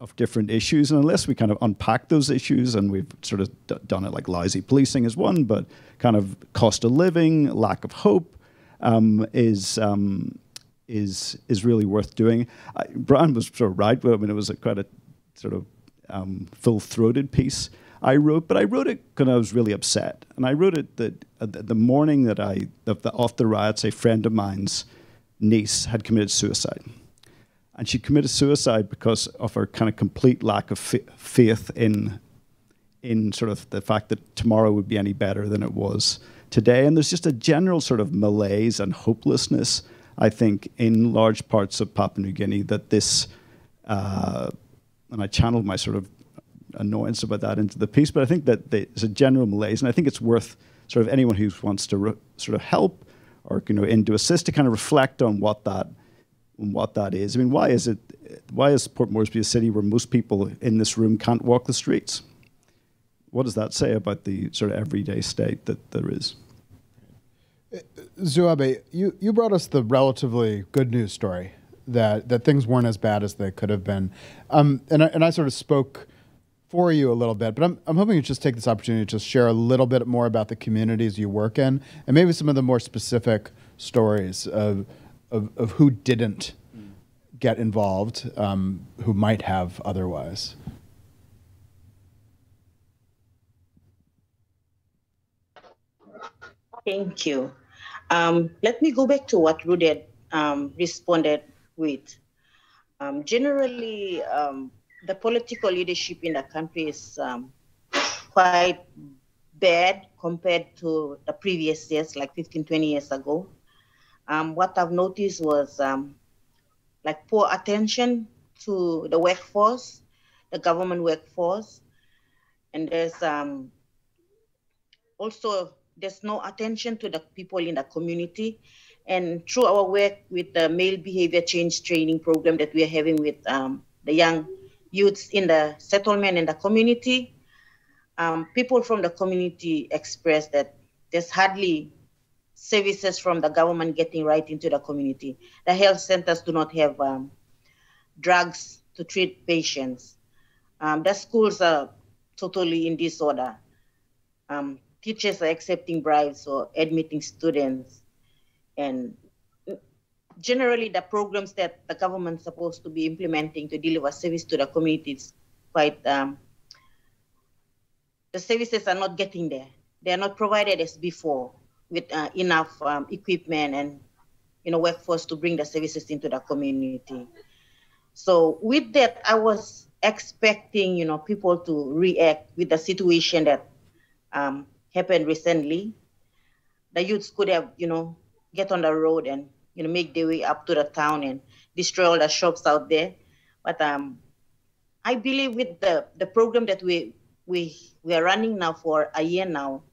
of different issues, and unless we kind of unpack those issues, and we've sort of done it like lousy policing is one, but kind of cost of living, lack of hope, um, is um, is is really worth doing. I, Brian was sort of right, but I mean it was a quite a sort of um, full throated piece I wrote, but I wrote it because I was really upset, and I wrote it that uh, the morning that I of the, off the riots, a friend of mine's niece had committed suicide. And she committed suicide because of her kind of complete lack of faith in, in sort of the fact that tomorrow would be any better than it was today. And there's just a general sort of malaise and hopelessness, I think, in large parts of Papua New Guinea that this, uh, and I channeled my sort of annoyance about that into the piece, but I think that there's a general malaise, and I think it's worth sort of anyone who wants to sort of help or you know, and to assist to kind of reflect on what that what that is. I mean, why is it? Why is Port Moresby a city where most people in this room can't walk the streets? What does that say about the sort of everyday state that there is? Zuabe, you, you brought us the relatively good news story that, that things weren't as bad as they could have been. Um, and, I, and I sort of spoke for you a little bit, but I'm, I'm hoping you just take this opportunity to just share a little bit more about the communities you work in and maybe some of the more specific stories of, of, of who didn't get involved, um, who might have otherwise. Thank you. Um, let me go back to what Ruded um, responded with. Um, generally, um, the political leadership in the country is um, quite bad compared to the previous years, like 15, 20 years ago. Um, what I've noticed was um, like poor attention to the workforce, the government workforce, and there's um, also there's no attention to the people in the community. And through our work with the male behavior change training program that we are having with um, the young youths in the settlement in the community. Um, people from the community express that there's hardly services from the government getting right into the community. The health centers do not have um, drugs to treat patients. Um, the schools are totally in disorder. Um, teachers are accepting bribes or admitting students. And generally the programs that the government's supposed to be implementing to deliver service to the communities quite um, the services are not getting there. They are not provided as before with uh, enough um, equipment and you know workforce to bring the services into the community. So with that i was expecting you know people to react with the situation that um, happened recently. The youths could have you know get on the road and you know, make their way up to the town and destroy all the shops out there. But um, I believe with the, the program that we, we, we are running now for a year now,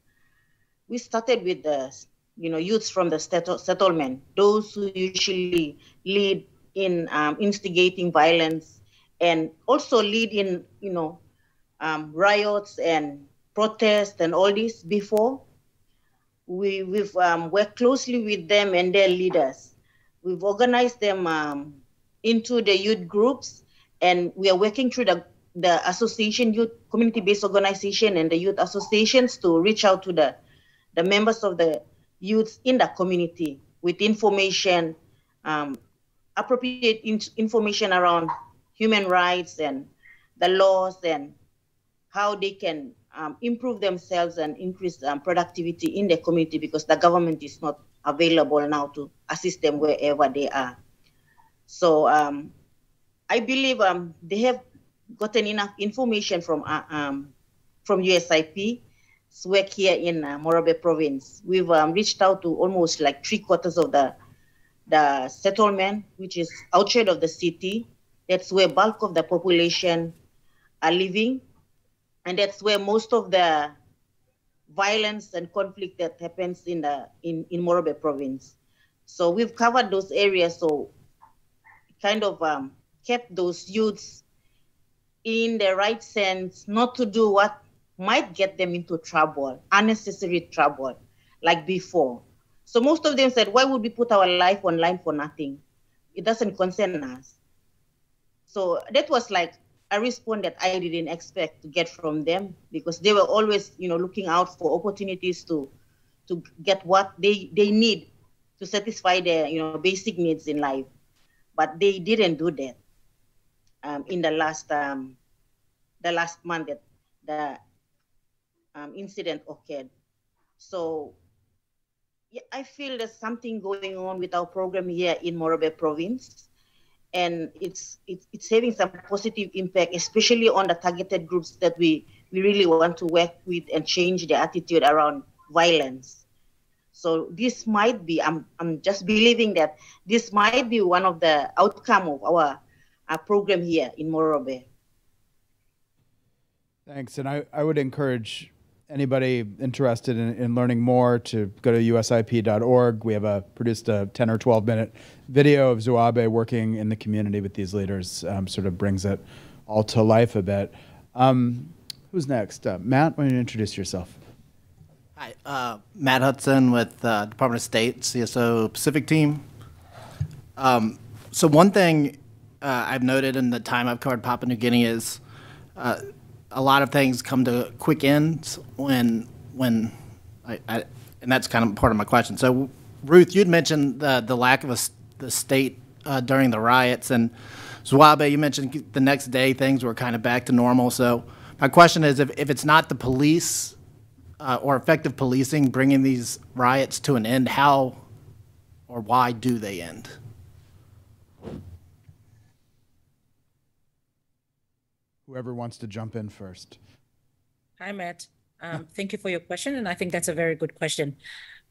we started with the, you know, youths from the settlement, those who usually lead in um, instigating violence and also lead in, you know, um, riots and protests and all this before. We, we've um, worked closely with them and their leaders We've organized them um, into the youth groups, and we are working through the, the association, youth community-based organization and the youth associations to reach out to the, the members of the youths in the community with information, um, appropriate in information around human rights and the laws and how they can um, improve themselves and increase um, productivity in the community because the government is not available now to assist them wherever they are. So um, I believe um, they have gotten enough information from uh, um, from USIP work here in uh, Morobe province. We've um, reached out to almost like three quarters of the the settlement, which is outside of the city. That's where bulk of the population are living, and that's where most of the violence and conflict that happens in the in in Morobe province. So we've covered those areas. So kind of um, kept those youths in the right sense, not to do what might get them into trouble, unnecessary trouble, like before. So most of them said, why would we put our life online for nothing? It doesn't concern us. So that was like a response that I didn't expect to get from them because they were always, you know, looking out for opportunities to to get what they, they need to satisfy their, you know, basic needs in life. But they didn't do that um, in the last um, the last month that the um, incident occurred. So yeah, I feel there's something going on with our program here in Morobe province. And it's, it's, it's having some positive impact, especially on the targeted groups that we, we really want to work with and change the attitude around violence. So this might be, I'm, I'm just believing that this might be one of the outcome of our, our program here in Morobe. Thanks. And I, I would encourage anybody interested in, in, learning more to go to usip.org. We have a, produced a 10 or 12 minute video of Zuabe working in the community with these leaders, um, sort of brings it all to life a bit. Um, who's next? Uh, Matt, why don't you introduce yourself? Hi, uh, Matt Hudson with uh, Department of State, CSO Pacific team. Um, so one thing uh, I've noted in the time I've covered Papua New Guinea is uh, a lot of things come to quick ends when when I, I, and that's kind of part of my question. So, Ruth, you'd mentioned the the lack of a, the state uh, during the riots, and Zuabe, you mentioned the next day things were kind of back to normal. So, my question is, if if it's not the police uh, or effective policing bringing these riots to an end, how or why do they end? Whoever wants to jump in first. Hi, Matt. Um, thank you for your question, and I think that's a very good question.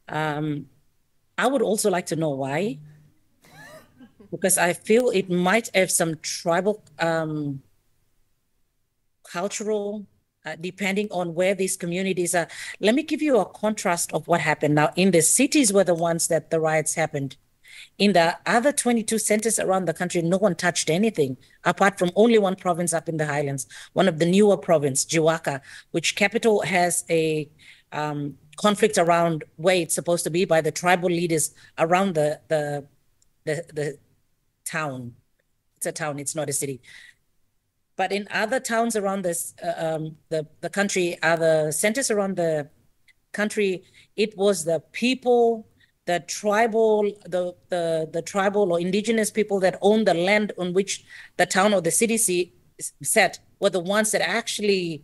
Um, I would also like to know why, because I feel it might have some tribal, um, cultural, uh, depending on where these communities are. Let me give you a contrast of what happened. Now, in the cities were the ones that the riots happened. In the other 22 centers around the country, no one touched anything apart from only one province up in the highlands, one of the newer province, Jiwaka, which capital has a um, conflict around where it's supposed to be by the tribal leaders around the the the, the town. It's a town. It's not a city. But in other towns around this, uh, um, the the country, other centers around the country, it was the people the tribal the, the the tribal or indigenous people that own the land on which the town or the city set were the ones that actually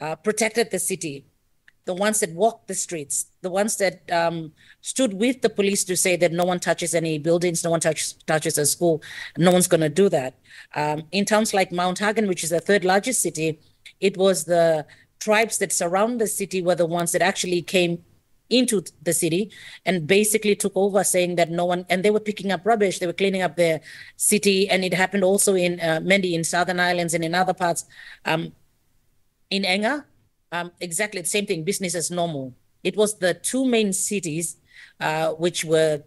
uh, protected the city. The ones that walked the streets. The ones that um, stood with the police to say that no one touches any buildings no one touch, touches a school no one's going to do that. Um, in towns like mount hagen which is the third largest city it was the tribes that surround the city were the ones that actually came into the city and basically took over saying that no one and they were picking up rubbish. They were cleaning up their city. And it happened also in uh, Mendi in Southern Highlands and in other parts. Um, in Enga um, exactly the same thing business as normal. It was the two main cities uh, which were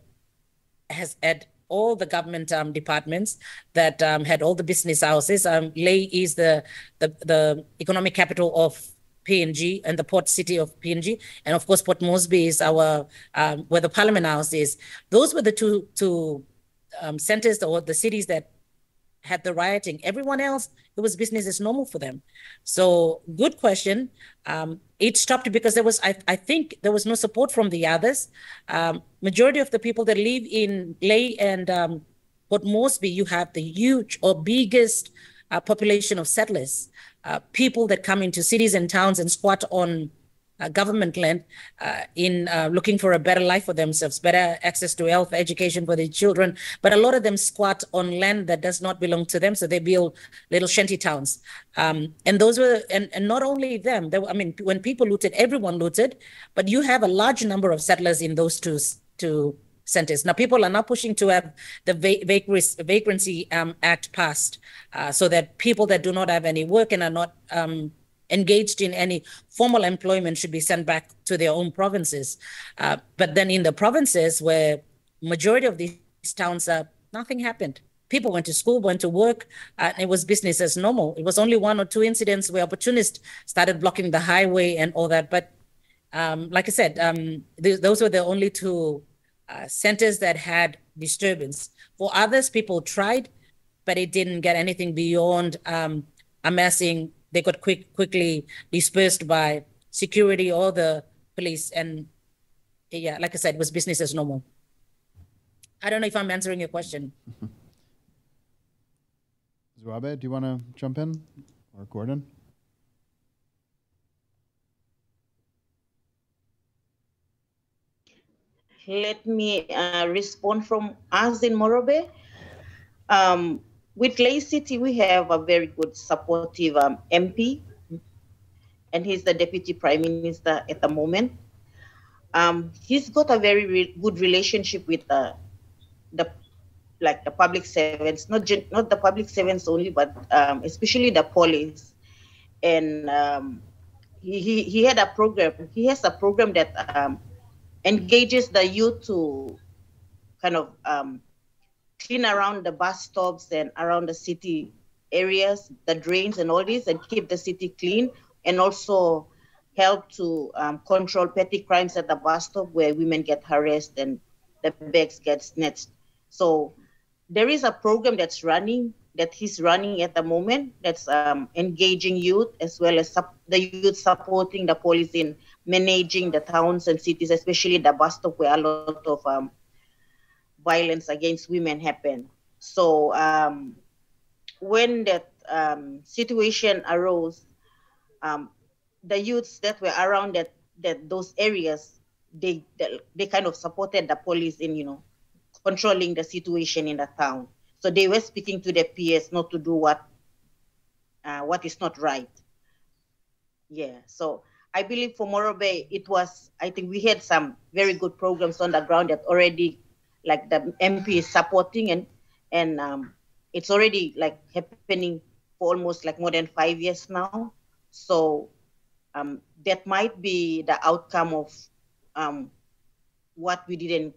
has had all the government um, departments that um, had all the business houses. Um, Lae is the, the the economic capital of PNG and the port city of PNG, and of course Port Moresby is our um, where the Parliament House is. Those were the two two um, centers or the cities that had the rioting. Everyone else, it was business as normal for them. So good question. Um, it stopped because there was, I, I, think, there was no support from the others. Um, majority of the people that live in Lae and um, Port Moresby, you have the huge or biggest uh, population of settlers uh, people that come into cities and towns and squat on uh, government land uh, in uh, looking for a better life for themselves, better access to health, education for their children. But a lot of them squat on land that does not belong to them, so they build little shanty towns. Um, and those were, and, and not only them. Were, I mean, when people looted, everyone looted, but you have a large number of settlers in those two two centers. Now, people are now pushing to have the va- vagrancy um, act passed uh, so that people that do not have any work and are not um, engaged in any formal employment should be sent back to their own provinces. Uh, but then in the provinces where majority of these towns are, nothing happened. People went to school, went to work, uh, and it was business as normal. It was only one or two incidents where opportunists started blocking the highway and all that. But um, like I said, um, th- those were the only two uh, centers that had disturbance. For others, people tried, but it didn't get anything beyond um, amassing. They got quick, quickly dispersed by security or the police. And yeah, like I said, it was business as normal. I don't know if I'm answering your question. Zuabe, do you want to jump in? Or Gordon? Let me uh, respond from us in Morobe. Um, with Lae City, we have a very good supportive um, MP, and he's the deputy prime minister at the moment. Um, he's got a very re- good relationship with uh, the like the public servants, not not the public servants only, but um, especially the police. And um, he, he he had a program. He has a program that um, engages the youth to kind of um, clean around the bus stops and around the city areas, the drains and all this, and keep the city clean, and also help to um, control petty crimes at the bus stop where women get harassed and the bags get snatched. So there is a program that's running that he's running at the moment that's um, engaging youth as well as the youth supporting the police in managing the towns and cities, especially the bus stop where a lot of um, violence against women happen. So um, when that um, situation arose, um, the youths that were around that, that those areas, they, they they kind of supported the police in you know controlling the situation in the town. So they were speaking to the PS not to do what uh, what is not right. Yeah. So I believe for Morobe, it was, I think we had some very good programs on the ground that already, like the MP is supporting and, and um, it's already like happening for almost like more than five years now. So um, that might be the outcome of um, what we didn't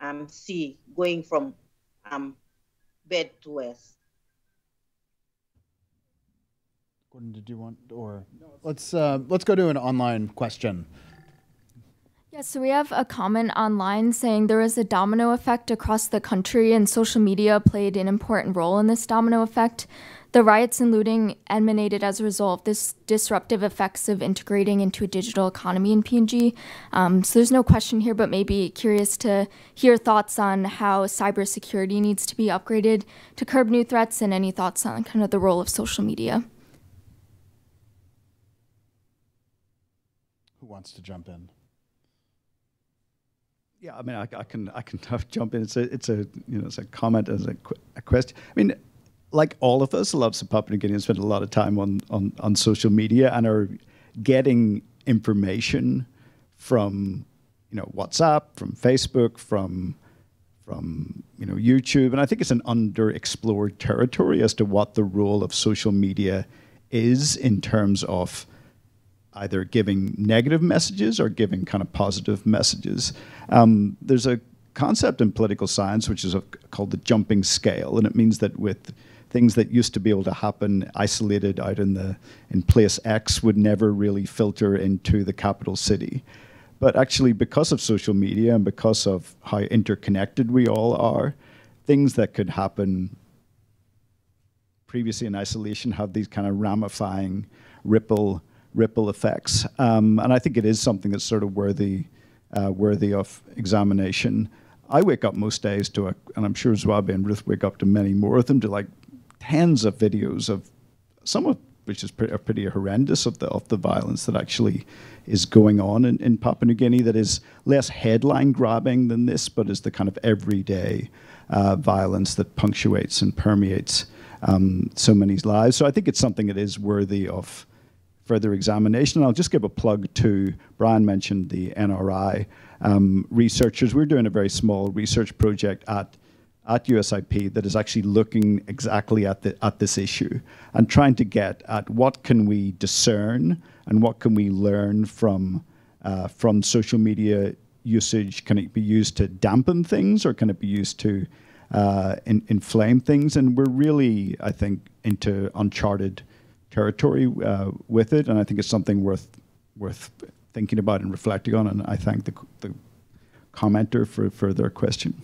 um, see going from um, bed to west. Gordon, did you want or let's uh, let's go to an online question. Yeah, so we have a comment online saying there is a domino effect across the country, and social media played an important role in this domino effect. The riots and looting emanated as a result of this disruptive effects of integrating into a digital economy in PNG. Um, so there's no question here, but maybe curious to hear thoughts on how cybersecurity needs to be upgraded to curb new threats, and any thoughts on kind of the role of social media. Wants to jump in? Yeah, I mean, I, I can I can jump in. It's a it's a you know it's a comment as a, a question. I mean, like all of us, lots of Papua New Guineans spend a lot of time on, on on social media and are getting information from you know WhatsApp, from Facebook, from from you know YouTube, and I think it's an underexplored territory as to what the role of social media is in terms of either giving negative messages or giving kind of positive messages. Um, there's a concept in political science which is a, called the jumping scale, and it means that with things that used to be able to happen isolated out in the in place X would never really filter into the capital city. But actually, because of social media and because of how interconnected we all are, things that could happen previously in isolation have these kind of ramifying ripple ripple effects. Um, and I think it is something that's sort of worthy, uh, worthy of examination. I wake up most days to, a, and I'm sure Zuabe and Ruth wake up to many more of them, to like tens of videos of some of which is pretty, pretty horrendous of the of the violence that actually is going on in, in Papua New Guinea. That is less headline grabbing than this, but is the kind of everyday uh, violence that punctuates and permeates um, so many lives. So I think it's something that is worthy of further examination. And I'll just give a plug to Brian mentioned the NRI um, researchers. We're doing a very small research project at at USIP that is actually looking exactly at the at this issue and trying to get at what can we discern and what can we learn from uh, from social media usage. Can it be used to dampen things or can it be used to uh, in, inflame things? And we're really, I think, into uncharted territory uh, with it, and I think it's something worth worth thinking about and reflecting on. And I thank the, the commenter for, for their question.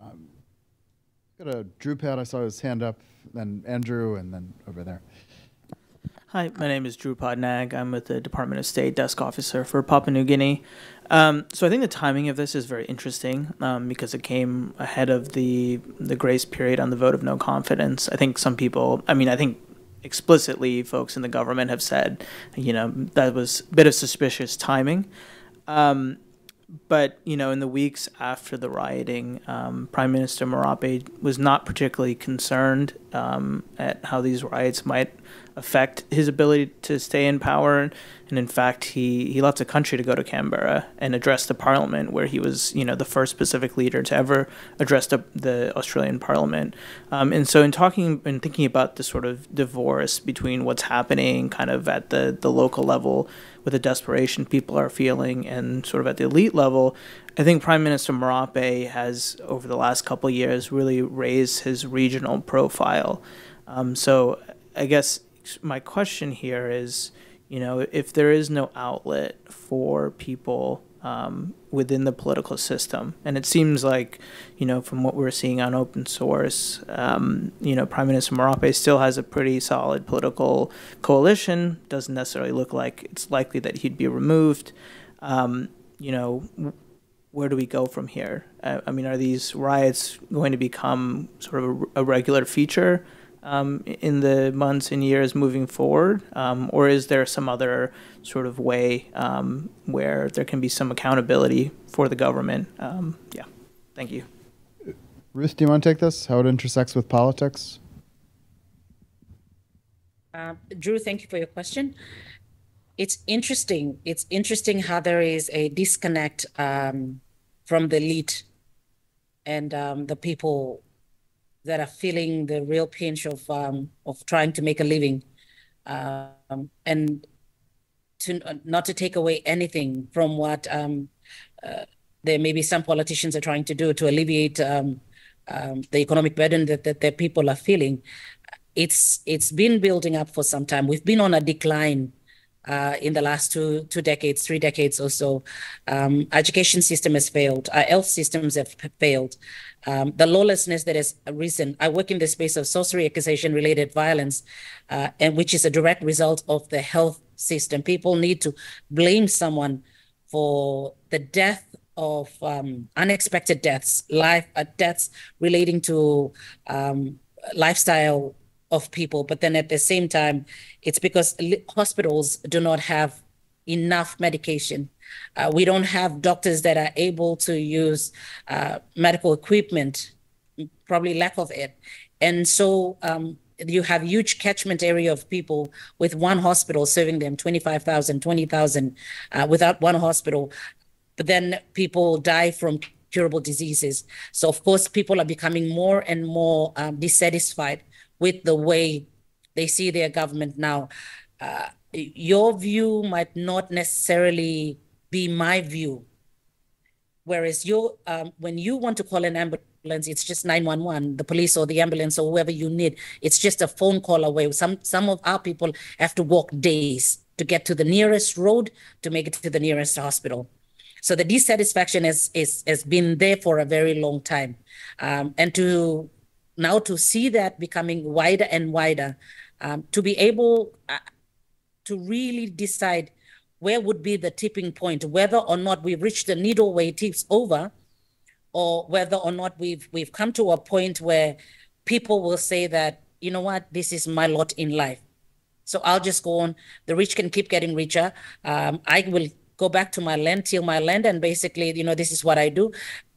Um, got a Drew Pat. I saw his hand up. Then Andrew, and then over there. Hi, my name is Drew Podnag. I'm with the Department of State Desk Officer for Papua New Guinea. Um, so I think the timing of this is very interesting um, because it came ahead of the the grace period on the vote of no confidence. I think some people, I mean, I think explicitly folks in the government have said, you know, that was a bit of suspicious timing. Um, but you know, in the weeks after the rioting, um, Prime Minister Marape was not particularly concerned um, at how these riots might affect his ability to stay in power. And in fact, he, he left the country to go to Canberra and address the parliament, where he was, you know, the first Pacific leader to ever address the, the Australian parliament. Um, and so, in talking and thinking about the sort of divorce between what's happening kind of at the, the local level with the desperation people are feeling and sort of at the elite level, I think Prime Minister Marape has, over the last couple years, really raised his regional profile. Um, so I guess my question here is, you know, if there is no outlet for people um, within the political system, and it seems like, you know, from what we're seeing on open source, um, you know, Prime Minister Marape still has a pretty solid political coalition. Doesn't necessarily look like it's likely that he'd be removed. Um, you know, where do we go from here? I, I mean, are these riots going to become sort of a, a regular feature? Um, in the months and years moving forward? Um, or is there some other sort of way um, where there can be some accountability for the government? Um, yeah, thank you. Ruth, do you want to take this? How it intersects with politics? Uh, Drew, thank you for your question. It's interesting. It's interesting how there is a disconnect um, from the elite and um, the people that are feeling the real pinch of um, of trying to make a living, um, and to uh, not to take away anything from what um, uh, there may be some politicians are trying to do to alleviate um, um, the economic burden that, that their people are feeling. It's it's been building up for some time. We've been on a decline uh, in the last two two decades, three decades or so. Um, education system has failed. Our health systems have failed. Um, the lawlessness that has arisen. I work in the space of sorcery accusation related violence, uh, and which is a direct result of the health system. People need to blame someone for the death of um, unexpected deaths, life uh, deaths relating to um, lifestyle of people. But then at the same time, it's because hospitals do not have enough medication. Uh, we don't have doctors that are able to use uh, medical equipment, probably lack of it. And so um, you have huge catchment area of people with one hospital serving them 25,000, 20,000 uh, without one hospital. But then people die from curable diseases. So of course, people are becoming more and more um, dissatisfied with the way they see their government now. Uh, your view might not necessarily be my view. Whereas you, um, when you want to call an ambulance, it's just 911, the police or the ambulance or whoever you need. It's just a phone call away. Some some of our people have to walk days to get to the nearest road to make it to the nearest hospital. So the dissatisfaction is is has been there for a very long time, um, and to now to see that becoming wider and wider, um, to be able uh, to really decide where would be the tipping point, whether or not we've reached the needle where it tips over, or whether or not we've we've come to a point where people will say that, you know what, this is my lot in life. So I'll just go on. The rich can keep getting richer. Um, I will go back to my land, till my land, and basically, you know, this is what I do.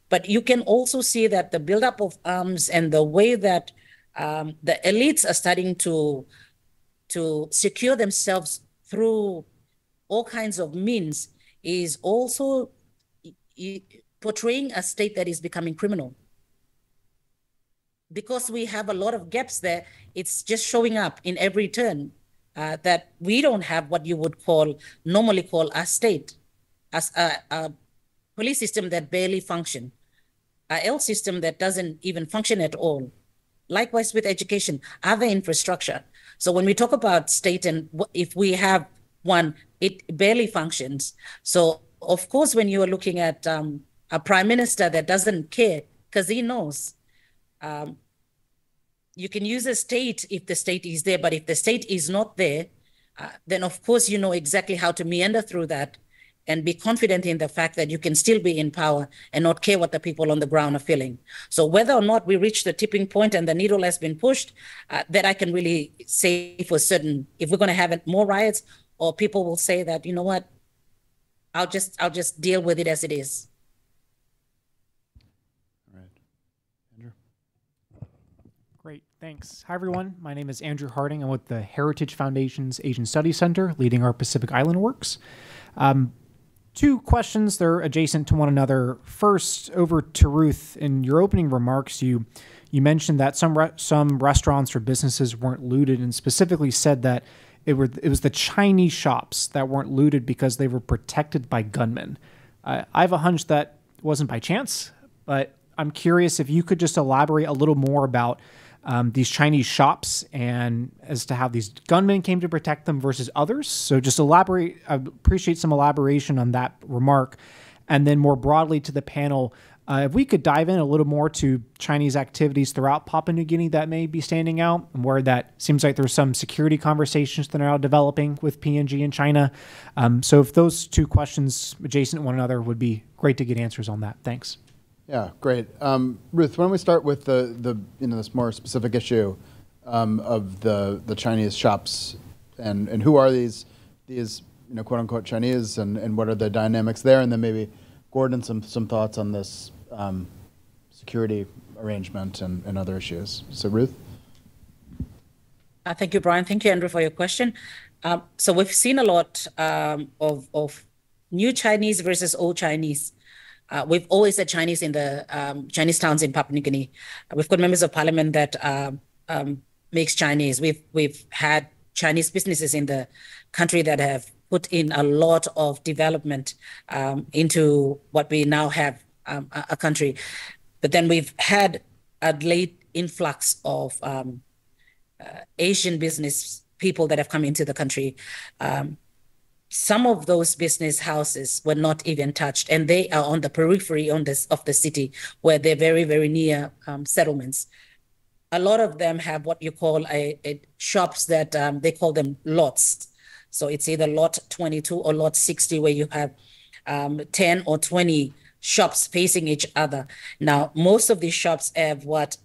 But you can also see that the buildup of arms and the way that um, the elites are starting to to secure themselves through all kinds of means is also portraying a state that is becoming criminal. Because we have a lot of gaps there, it's just showing up in every turn uh, that we don't have what you would call normally call a state, as a, a police system that barely function, a health system that doesn't even function at all. Likewise with education, other infrastructure. So when we talk about state and if we have one, it barely functions. So of course, when you are looking at um, a prime minister that doesn't care because he knows um, you can use a state if the state is there, but if the state is not there, uh, then of course you know exactly how to meander through that and be confident in the fact that you can still be in power and not care what the people on the ground are feeling. So whether or not we reach the tipping point and the needle has been pushed, uh, that I can really say for certain. If we're going to have more riots, or people will say that you know what, I'll just I'll just deal with it as it is. Right, Andrew. Great, thanks. Hi, everyone. My name is Andrew Harding. I'm with the Heritage Foundation's Asian Studies Center, leading our Pacific Island works. Um, two questions, they're adjacent to one another. First, over to Ruth. In your opening remarks, you you mentioned that some re- some restaurants or businesses weren't looted, and specifically said that it were it was the Chinese shops that weren't looted because they were protected by gunmen. Uh, I have a hunch that wasn't by chance, but I'm curious if you could just elaborate a little more about um, these Chinese shops and as to how these gunmen came to protect them versus others. So just elaborate, appreciate some elaboration on that remark. And then more broadly to the panel, uh, if we could dive in a little more to Chinese activities throughout Papua New Guinea that may be standing out, and where that seems like there's some security conversations that are now developing with PNG and China. Um, so, if those two questions adjacent to one another would be great to get answers on that. Thanks. Yeah, great. Um, Ruth, why don't we start with the, the you know this more specific issue um, of the the Chinese shops and and who are these these you know quote unquote Chinese and, and what are the dynamics there, and then maybe Gordon some some thoughts on this um, security arrangement and, and other issues. So Ruth. Uh, thank you, Brian. Thank you, Andrew, for your question. Um, so we've seen a lot um, of of new Chinese versus old Chinese. Uh, we've always had Chinese in the um, Chinese towns in Papua New Guinea. We've got members of parliament that uh, um, makes Chinese. We've we've had Chinese businesses in the country that have put in a lot of development um, into what we now have um, a, a, country. But then we've had a late influx of um, uh, Asian business people that have come into the country. Um, some of those business houses were not even touched, and they are on the periphery on this, of the city where they're very, very near um, settlements. A lot of them have what you call a, a shops that um, they call them lots. So it's either lot 22 or lot 60, where you have um, 10 or 20 shops facing each other. Now, most of these shops have what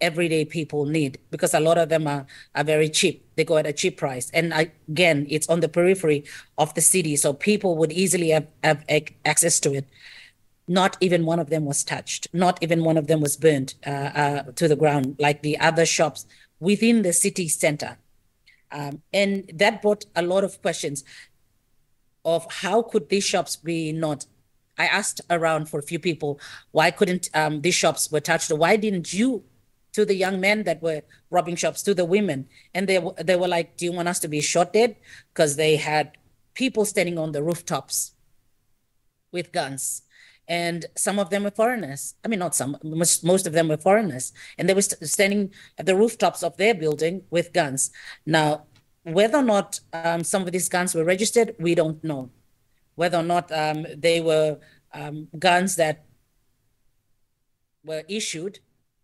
everyday people need because a lot of them are, are very cheap. They go at a cheap price. And again, it's on the periphery of the city. So people would easily have, have access to it. Not even one of them was touched. Not even one of them was burned uh, uh, to the ground like the other shops within the city center. Um, and that brought a lot of questions of how could these shops be not I asked around for a few people why couldn't um, these shops were touched why didn't you to the young men that were robbing shops, to the women. And they, they were like, Do you want us to be shot dead? Because they had people standing on the rooftops with guns. And some of them were foreigners. I mean, not some, most, most of them were foreigners. And they were st- standing at the rooftops of their building with guns. Now, whether or not um, some of these guns were registered, we don't know. Whether or not um, they were um, guns that were issued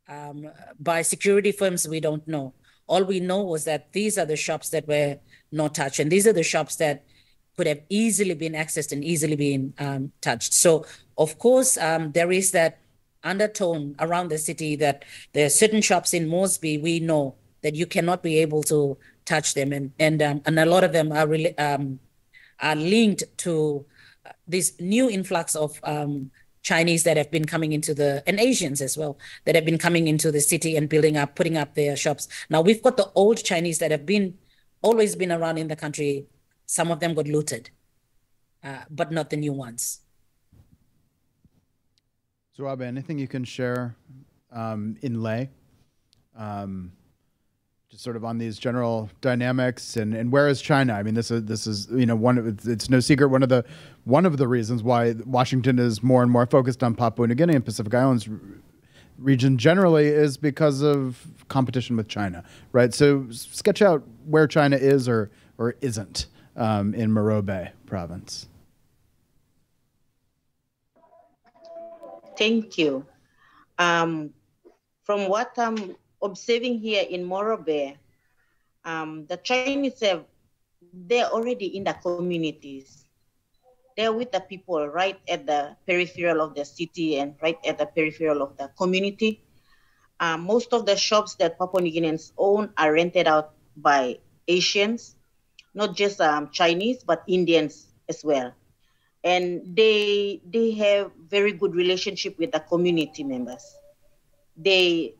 um, by security firms, we don't know. All we know was that these are the shops that were not touched, and these are the shops that could have easily been accessed and easily been um, touched. So, of course, um, there is that undertone around the city that there are certain shops in Moresby we know that you cannot be able to touch them, and and um, and a lot of them are really um, are linked to this new influx of um, Chinese that have been coming into the, and Asians as well, that have been coming into the city and building up, putting up their shops. Now we've got the old Chinese that have been always been around in the country. Some of them got looted, uh, but not the new ones. So, Zuabe, anything you can share um, in Lae? Um, sort of on these general dynamics and, and where is China? I mean, this is this is you know one it's no secret one of the one of the reasons why Washington is more and more focused on Papua New Guinea and Pacific Islands region generally is because of competition with China, right? So sketch out where China is or or isn't um, in Morobe province. Thank you. Um, from what I'm observing here in Morobe, um, the Chinese have, they're already in the communities. They're with the people right at the peripheral of the city and right at the peripheral of the community. Um, most of the shops that Papua New Guineans own are rented out by Asians, not just um, Chinese, but Indians as well. And they they have very good relationship with the community members. They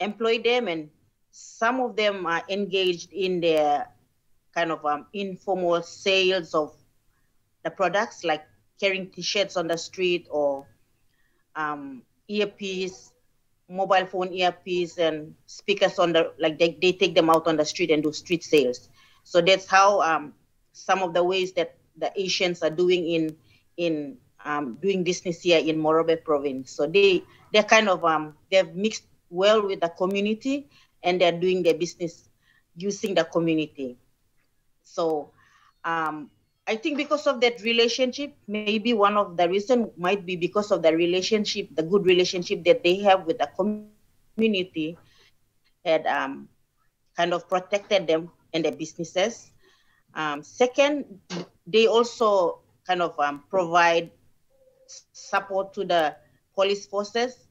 employ them and some of them are engaged in their kind of um, informal sales of the products like carrying t-shirts on the street or um, earpiece mobile phone earpiece and speakers on the like they, they take them out on the street and do street sales. So that's how um, some of the ways that the asians are doing in in um, doing business here in morobe province. So they they're kind of um, they've mixed well with the community and they're doing their business using the community. So um, I think because of that relationship, maybe one of the reason might be because of the relationship, the good relationship that they have with the community had um, kind of protected them and their businesses. Um, second, they also kind of um, provide support to the police forces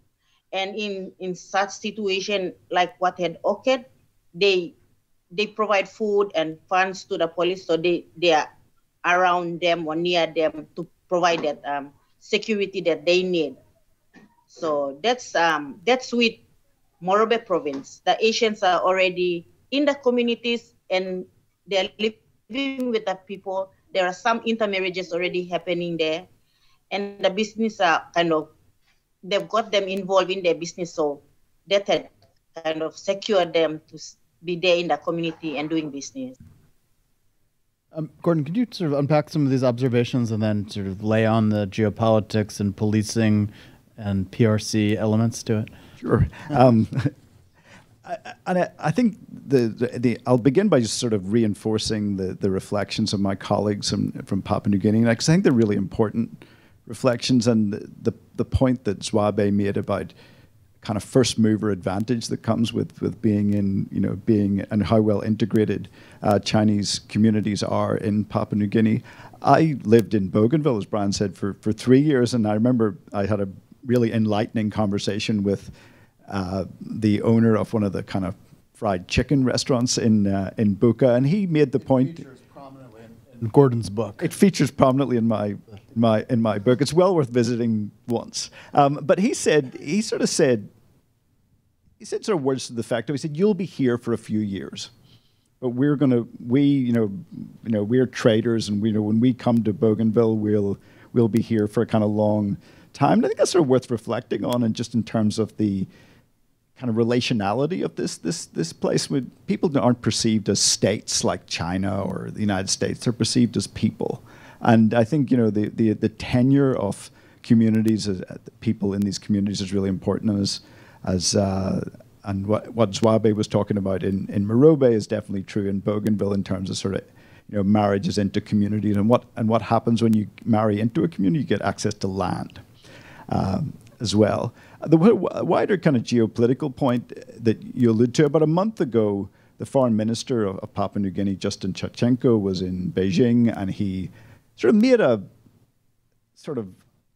and in in such situation like what had occurred they they provide food and funds to the police so they they are around them or near them to provide that um, security that they need. So that's um that's with morobe province. The asians are already in the communities and they're living with the people. There are some intermarriages already happening there. And the business are kind of they've got them involved in their business, so that had kind of secured them to be there in the community and doing business. Um, Gordon, could you sort of unpack some of these observations and then sort of lay on the geopolitics and policing and PRC elements to it? Sure. Um, I, and I, I think the, the, the, I'll begin by just sort of reinforcing the, the reflections of my colleagues from, from Papua New Guinea, because I think they're really important reflections and the, the, the point that Zuabe made about kind of first mover advantage that comes with, with being in, you know, being and how well integrated uh, Chinese communities are in Papua New Guinea. I lived in Bougainville, as Brian said, for, for three years, and I remember I had a really enlightening conversation with uh, the owner of one of the kind of fried chicken restaurants in uh, in Buka, and he made the point. Gordon's book. It features prominently in my my in my book. It's well worth visiting once. Um, but he said he sort of said he said sort of words to the fact of he said you'll be here for a few years, but we're gonna we you know you know we're traders and we you know when we come to Bougainville we'll we'll be here for a kind of long time. And I think that's sort of worth reflecting on, and just in terms of the kind of relationality of this this this place with people aren't perceived as states like China or the United States. They're perceived as people. And I think you know the the, the tenure of communities, uh, people in these communities, is really important. as as uh, and what what Zuabe was talking about in in Morobe is definitely true in Bougainville in terms of sort of you know marriages into communities and what and what happens when you marry into a community, you get access to land um, as well. The wider kind of geopolitical point that you allude to about a month ago, the foreign minister of, of Papua New Guinea, Justin Tkatchenko, was in Beijing and he sort of made a sort of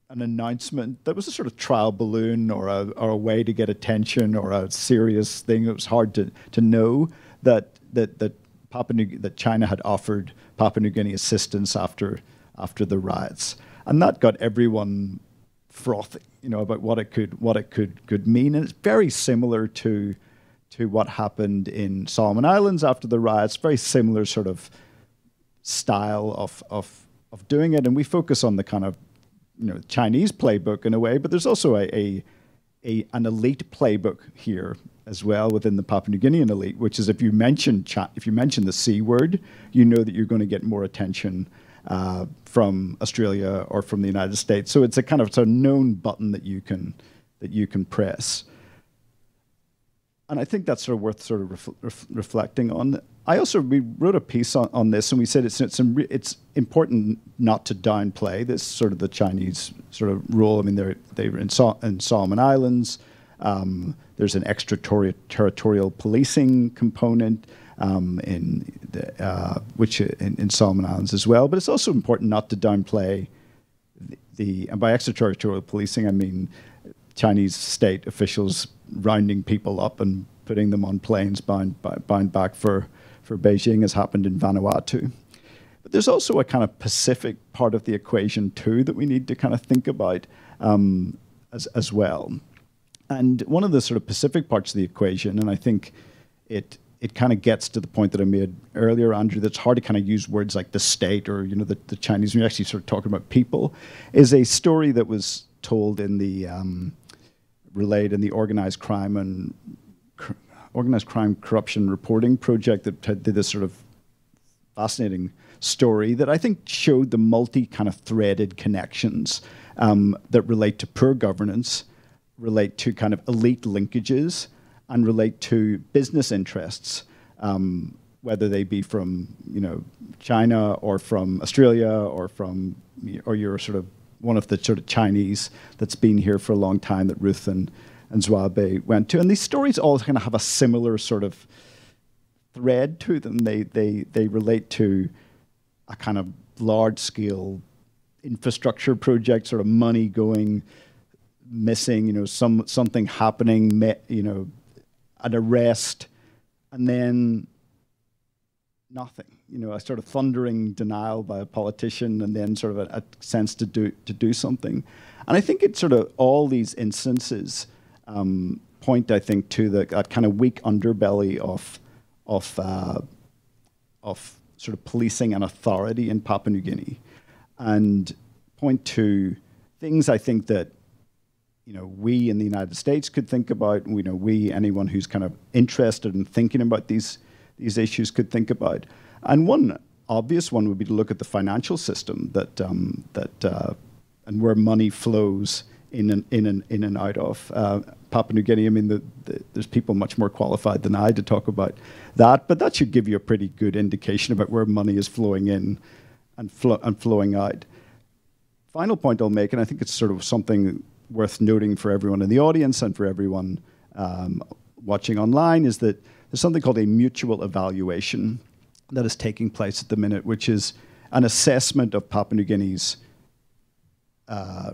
an announcement that was a sort of trial balloon or a, or a way to get attention or a serious thing. It was hard to, to know that that that Papua New, that China had offered Papua New Guinea assistance after after the riots, and that got everyone frothing, you know, about what it could what it could could mean. And it's very similar to to what happened in Solomon Islands after the riots. Very similar sort of style of of of doing it, and we focus on the kind of you know Chinese playbook in a way, but there's also a, a, a an elite playbook here as well within the Papua New Guinean elite, which is if you mention Chi- if you mention the C word, you know that you're going to get more attention uh, from Australia or from the United States. So it's a kind of it's a known button that you can that you can press. And I think that's sort of worth sort of ref, ref, reflecting on. I also we wrote a piece on, on this, and we said it's it's it's important not to downplay this sort of the Chinese sort of role. I mean, they're they're in, in Solomon Islands. Um, there's an extraterritorial policing component um, in the, uh, which in, in, Solomon Islands as well. But it's also important not to downplay the, the and by extraterritorial policing I mean Chinese state officials rounding people up and putting them on planes bound bound back for for Beijing, has happened in Vanuatu. But there's also a kind of Pacific part of the equation too that we need to kind of think about um, as as well. And one of the sort of Pacific parts of the equation, and I think it it kind of gets to the point that I made earlier, Andrew, that's hard to kind of use words like the state or, you know, the, the Chinese, when you're actually sort of talking about people, is a story that was told in the, um, relayed in the organized crime and cr- organized crime corruption reporting project that did this sort of fascinating story that I think showed the multi kind of threaded connections um, that relate to poor governance, relate to kind of elite linkages, and relate to business interests, um, whether they be from you know China or from Australia or from or you're sort of one of the sort of Chinese that's been here for a long time that Ruth and and Zuabe went to, and these stories all kind of have a similar sort of thread to them. They they they relate to a kind of large scale infrastructure project, sort of money going missing, you know, some something happening, you know, an arrest, and then nothing. You know, a sort of thundering denial by a politician, and then sort of a, a sense to do to do something. And I think it's sort of all these instances um, point, I think, to the that kind of weak underbelly of of uh, of sort of policing and authority in Papua New Guinea, and point to things I think that you know, we in the United States could think about, you know, we, anyone who's kind of interested in thinking about these, these issues could think about. And one obvious one would be to look at the financial system that, um, that uh, and where money flows in and, in and, in and out of. Uh, Papua New Guinea, I mean, the, the, there's people much more qualified than I to talk about that, but that should give you a pretty good indication about where money is flowing in and, flo- and flowing out. Final point I'll make, and I think it's sort of something worth noting for everyone in the audience and for everyone um, watching online is that there's something called a mutual evaluation that is taking place at the minute, which is an assessment of Papua New Guinea's uh,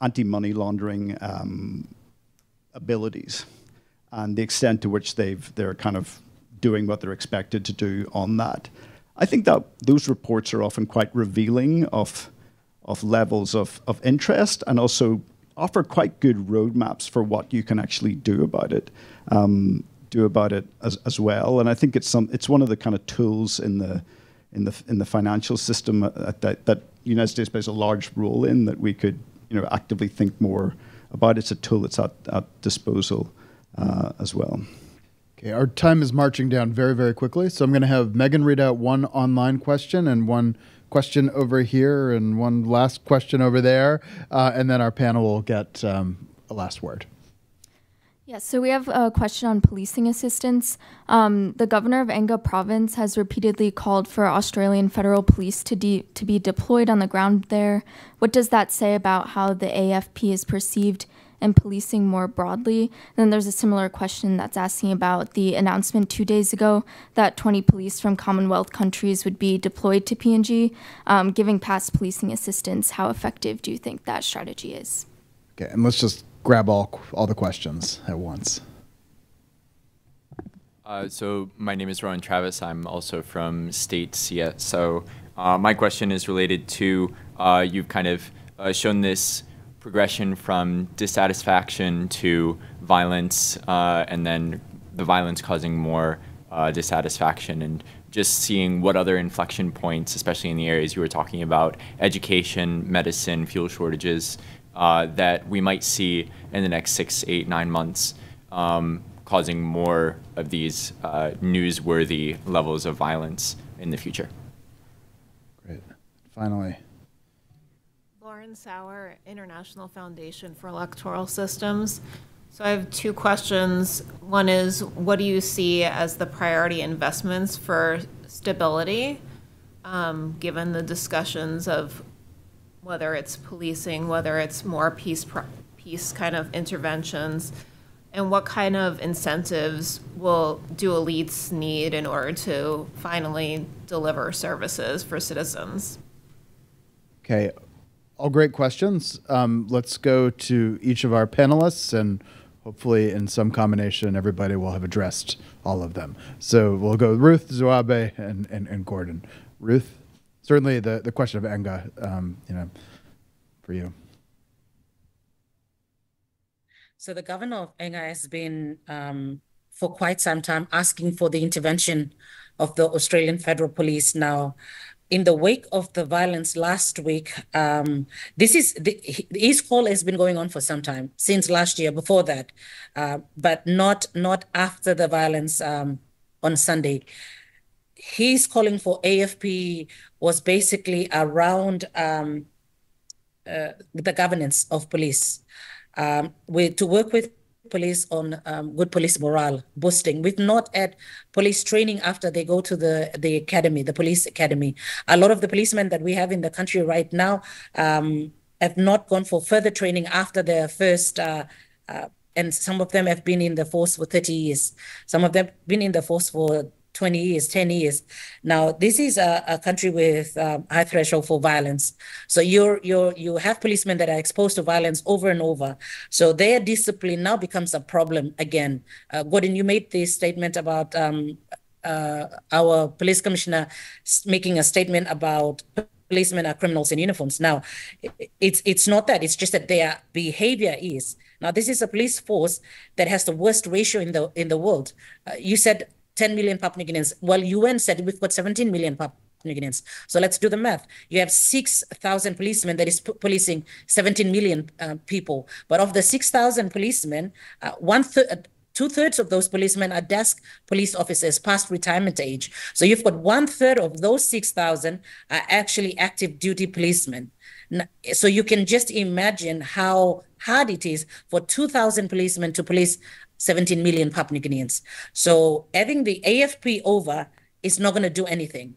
anti-money laundering um, abilities and the extent to which they've they're kind of doing what they're expected to do on that. I think that those reports are often quite revealing of of levels of, of interest and also offer quite good roadmaps for what you can actually do about it, um, do about it as, as well. And I think it's some it's one of the kind of tools in the in the in the financial system uh, that that United States plays a large role in that we could you know actively think more about. It's a tool that's at, at disposal uh, as well. Okay, our time is marching down very, very quickly. So I'm going to have Megan read out one online question and one question over here and one last question over there, uh, and then our panel will get um, a last word. Yeah, so we have a question on policing assistance. Um, the governor of Enga province has repeatedly called for Australian federal police to, to be deployed on the ground there. What does that say about how the AFP is perceived and policing more broadly. Then there's a similar question that's asking about the announcement two days ago that 20 police from Commonwealth countries would be deployed to PNG. Um, giving past policing assistance, how effective do you think that strategy is? Okay, and let's just grab all all the questions at once. Uh, so my name is Rowan Travis. I'm also from State CS. So uh, my question is related to uh, you've kind of uh, shown this progression from dissatisfaction to violence uh, and then the violence causing more uh, dissatisfaction and just seeing what other inflection points, especially in the areas you were talking about, education, medicine, fuel shortages, uh, that we might see in the next six, eight, nine months, um, causing more of these uh, newsworthy levels of violence in the future. Great. Finally. Lauren Sauer, International Foundation for Electoral Systems. So I have two questions. One is, what do you see as the priority investments for stability, um, given the discussions of whether it's policing, whether it's more peace, peace kind of interventions, and what kind of incentives will do elites need in order to finally deliver services for citizens? Okay, all great questions. Um, let's go to each of our panelists and hopefully in some combination, everybody will have addressed all of them. So we'll go Ruth, Zuabe, and, and, and Gordon. Ruth, certainly the, the question of Enga, um, you know, for you. So the governor of Enga has been um, for quite some time asking for the intervention of the Australian Federal Police now in the wake of the violence last week, um, this is the, his call has been going on for some time since last year. Before that, uh, but not not after the violence um, on Sunday. He's calling for AFP was basically around um, uh, the governance of police, um, with to work with police on um, good police morale boosting. We've not had police training after they go to the, the academy, the police academy. A lot of the policemen that we have in the country right now um, have not gone for further training after their first uh, uh, and some of them have been in the force for 30 years. Some of them been in the force for 20 years, 10 years. Now, this is a, a country with um, high threshold for violence. So you're, you're, you have policemen that are exposed to violence over and over. So their discipline now becomes a problem again. Uh, Gordon, you made this statement about um, uh, our police commissioner making a statement about policemen are criminals in uniforms. Now, it's it's not that. It's just that their behavior is. Now, this is a police force that has the worst ratio in the in the world. Uh, you said 10 million Papua New Guineans. Well, UN said we've got 17 million Papua New Guineans. So let's do the math. You have 6,000 policemen that is policing 17 million uh, people. But of the 6,000 policemen, uh, one third, uh, two thirds of those policemen are desk police officers past retirement age. So you've got one third of those 6,000 are actually active duty policemen. So you can just imagine how hard it is for 2,000 policemen to police 17 million Papua New Guineans. So having the AFP over is not going to do anything.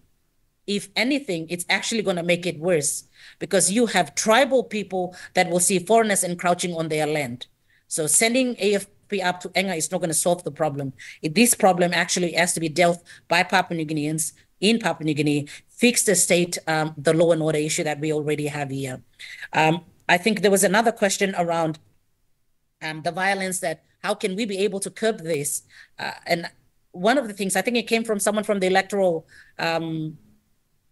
If anything, it's actually going to make it worse because you have tribal people that will see foreigners encroaching on their land. So sending AFP up to Enga is not going to solve the problem. If this problem actually has to be dealt by Papua New Guineans in Papua New Guinea, fix the state, um, the law and order issue that we already have here. Um, I think there was another question around um, the violence that how can we be able to curb this? Uh, and one of the things, I think it came from someone from the electoral. Um,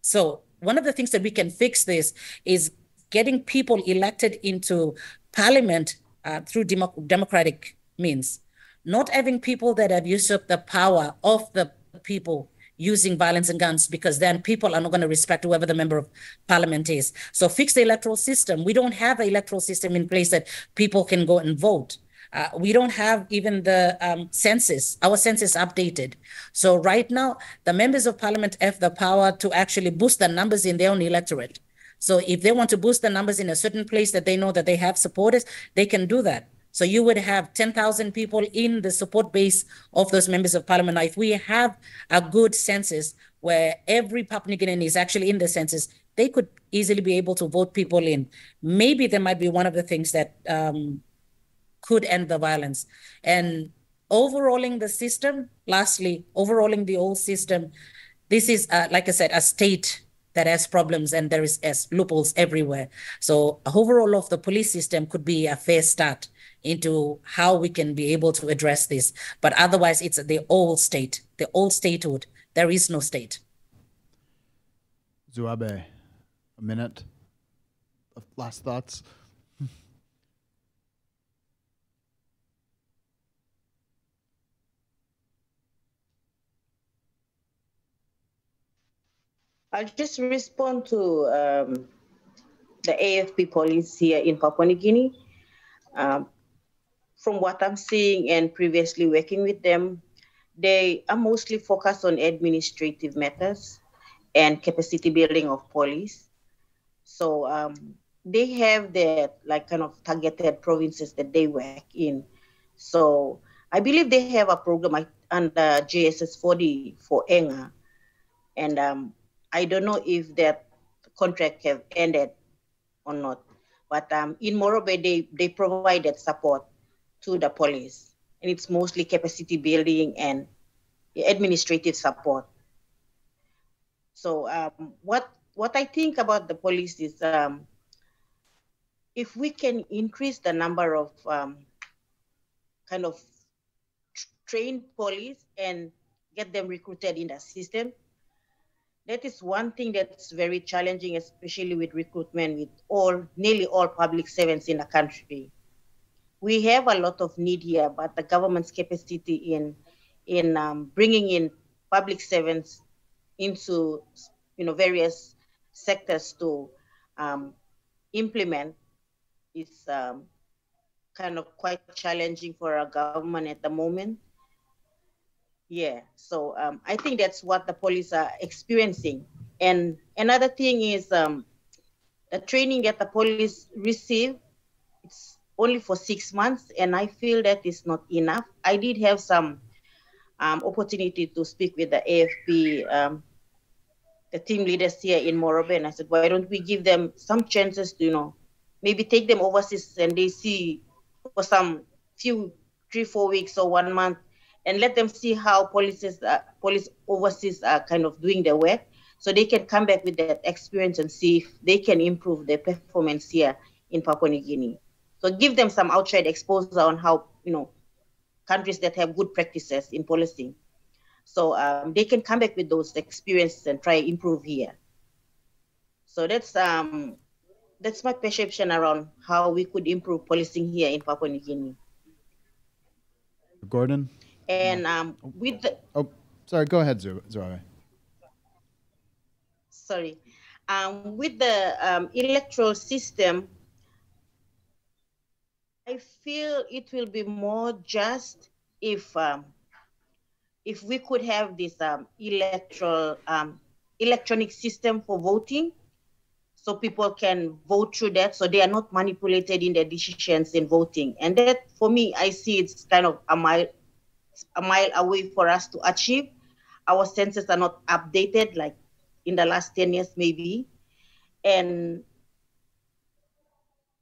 so one of the things that we can fix this is getting people elected into parliament uh, through demo- democratic means, not having people that have usurped the power of the people using violence and guns because then people are not going to respect whoever the member of parliament is. So fix the electoral system. We don't have an electoral system in place that people can go and vote. Uh, we don't have even the um, census, our census updated. So right now, the members of parliament have the power to actually boost the numbers in their own electorate. So if they want to boost the numbers in a certain place that they know that they have supporters, they can do that. So you would have 10,000 people in the support base of those members of parliament. Now, if we have a good census where every Papua New Guinean is actually in the census, they could easily be able to vote people in. Maybe there might be one of the things that um, could end the violence. And overhauling the system, lastly, overhauling the old system, this is, uh, like I said, a state that has problems and there is as loopholes everywhere. So overall of the police system could be a fair start into how we can be able to address this. But otherwise, it's the old state, the old statehood. There is no state. Zuabe, a minute of last thoughts. I'll just respond to um, the AFP police here in Papua New Guinea. Um, from what I'm seeing and previously working with them, they are mostly focused on administrative matters and capacity building of police. So um, they have their like kind of targeted provinces that they work in. So I believe they have a program under JSS4D for ENGA. And um, I don't know if that contract have ended or not. But um, in Morobe, they, they provided support to the police. And it's mostly capacity building and administrative support. So um, what what I think about the police is um, if we can increase the number of um, kind of trained police and get them recruited in the system, that is one thing that's very challenging, especially with recruitment with all nearly all public servants in the country. We have a lot of need here, but the government's capacity in in um, bringing in public servants into you know various sectors to um, implement is um, kind of quite challenging for our government at the moment. Yeah, so um, I think that's what the police are experiencing. And another thing is um, the training that the police receive, it's only for six months, and I feel that is not enough. I did have some um, opportunity to speak with the AFP, um, the team leaders here in Morobe, and I said, why don't we give them some chances to, you know, maybe take them overseas and they see for some few, three, four weeks or one month, and let them see how policies, uh, police overseas are kind of doing their work, so they can come back with that experience and see if they can improve their performance here in Papua New Guinea. So give them some outside exposure on how, you know, countries that have good practices in policing. So um, they can come back with those experiences and try improve here. So that's um, that's my perception around how we could improve policing here in Papua New Guinea. Gordon. And um, with the oh, sorry, go ahead, Zuabe. Sorry, um, with the um, electoral system, I feel it will be more just if um, if we could have this um, electoral um, electronic system for voting, so people can vote through that, so they are not manipulated in their decisions in voting. And that, for me, I see it's kind of a a mile away for us to achieve. Our census are not updated like in the last 10 years, maybe. And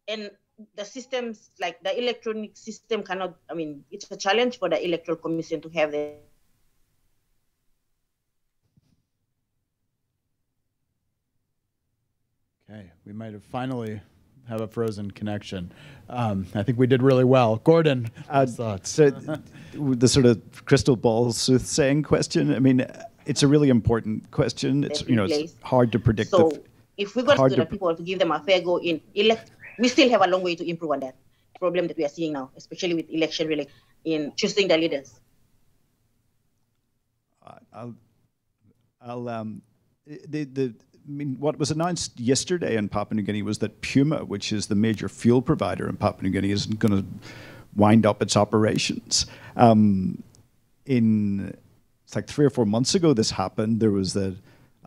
and the systems like the electronic system cannot i mean it's a challenge for the electoral commission to have the okay we might have finally have a frozen connection. Um, i think we did really well. Gordon uh, thoughts? so the sort of crystal ball soothsaying question i mean it's a really important question. It's you know it's hard to predict so if we're going to, to people to give them a fair go in elect we still have a long way to improve on that problem that we are seeing now, especially with election really in choosing the leaders. I'll, I'll, um, the, the, I mean, what was announced yesterday in Papua New Guinea was that Puma, which is the major fuel provider in Papua New Guinea, isn't going to wind up its operations. Um, in it's like three or four months ago, this happened. There was a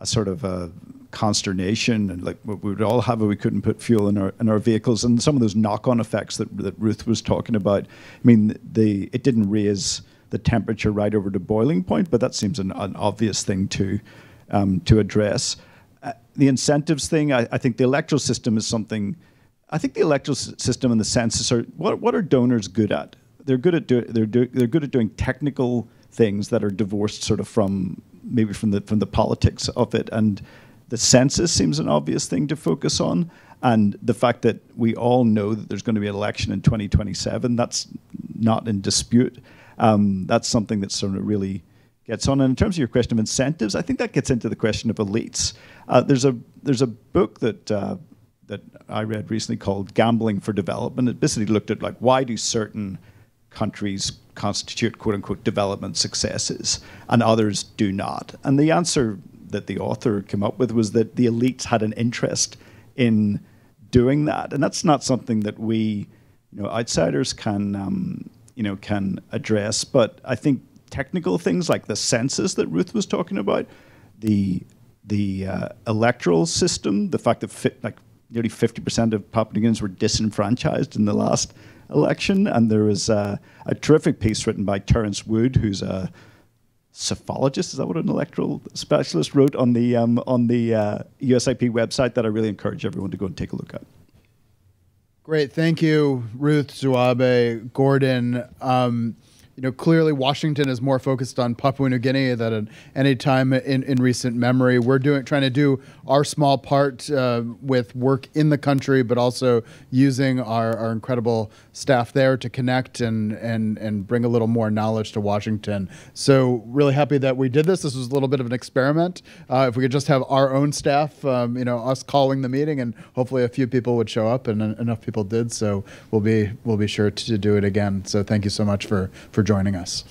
sort of a consternation and like we would all have it we couldn't put fuel in our in our vehicles and some of those knock-on effects that, that Ruth was talking about I mean the it didn't raise the temperature right over to boiling point but that seems an, an obvious thing to um, to address the incentives thing I, I, think the electoral system is something I think the electoral system and the census are what, what are donors good at they're good at do, they're do, they're good at doing technical things that are divorced sort of from maybe from the from the politics of it. And the census seems an obvious thing to focus on. And the fact that we all know that there's going to be an election in 2027, that's not in dispute. Um, that's something that's sort of really gets on. And in terms of your question of incentives, I think that gets into the question of elites. Uh, there's a there's a book that uh, that I read recently called Gambling for Development. It basically looked at like why do certain countries constitute quote unquote development successes and others do not. And the answer that the author came up with was that the elites had an interest in doing that, and that's not something that we, you know, outsiders can, um, you know, can address. But I think technical things like the census that Ruth was talking about, the the uh, electoral system, the fact that like nearly 50% of Papua New Guineans were disenfranchised in the last election, and there was uh, a terrific piece written by Terence Wood, who's a psephologist. Is that what an electoral specialist wrote on the um, on the uh, USIP website that I really encourage everyone to go and take a look at. Great, thank you, Ruth Zuabe, Gordon. Um, you know, clearly Washington is more focused on Papua New Guinea than at any time in, in recent memory. We're doing trying to do our small part uh, with work in the country, but also using our, our incredible staff there to connect and and and bring a little more knowledge to Washington. So really happy that we did this. This was a little bit of an experiment. Uh, if we could just have our own staff, um, you know, us calling the meeting, and hopefully a few people would show up, and enough people did. So we'll be we'll be sure to do it again. So thank you so much for for joining us.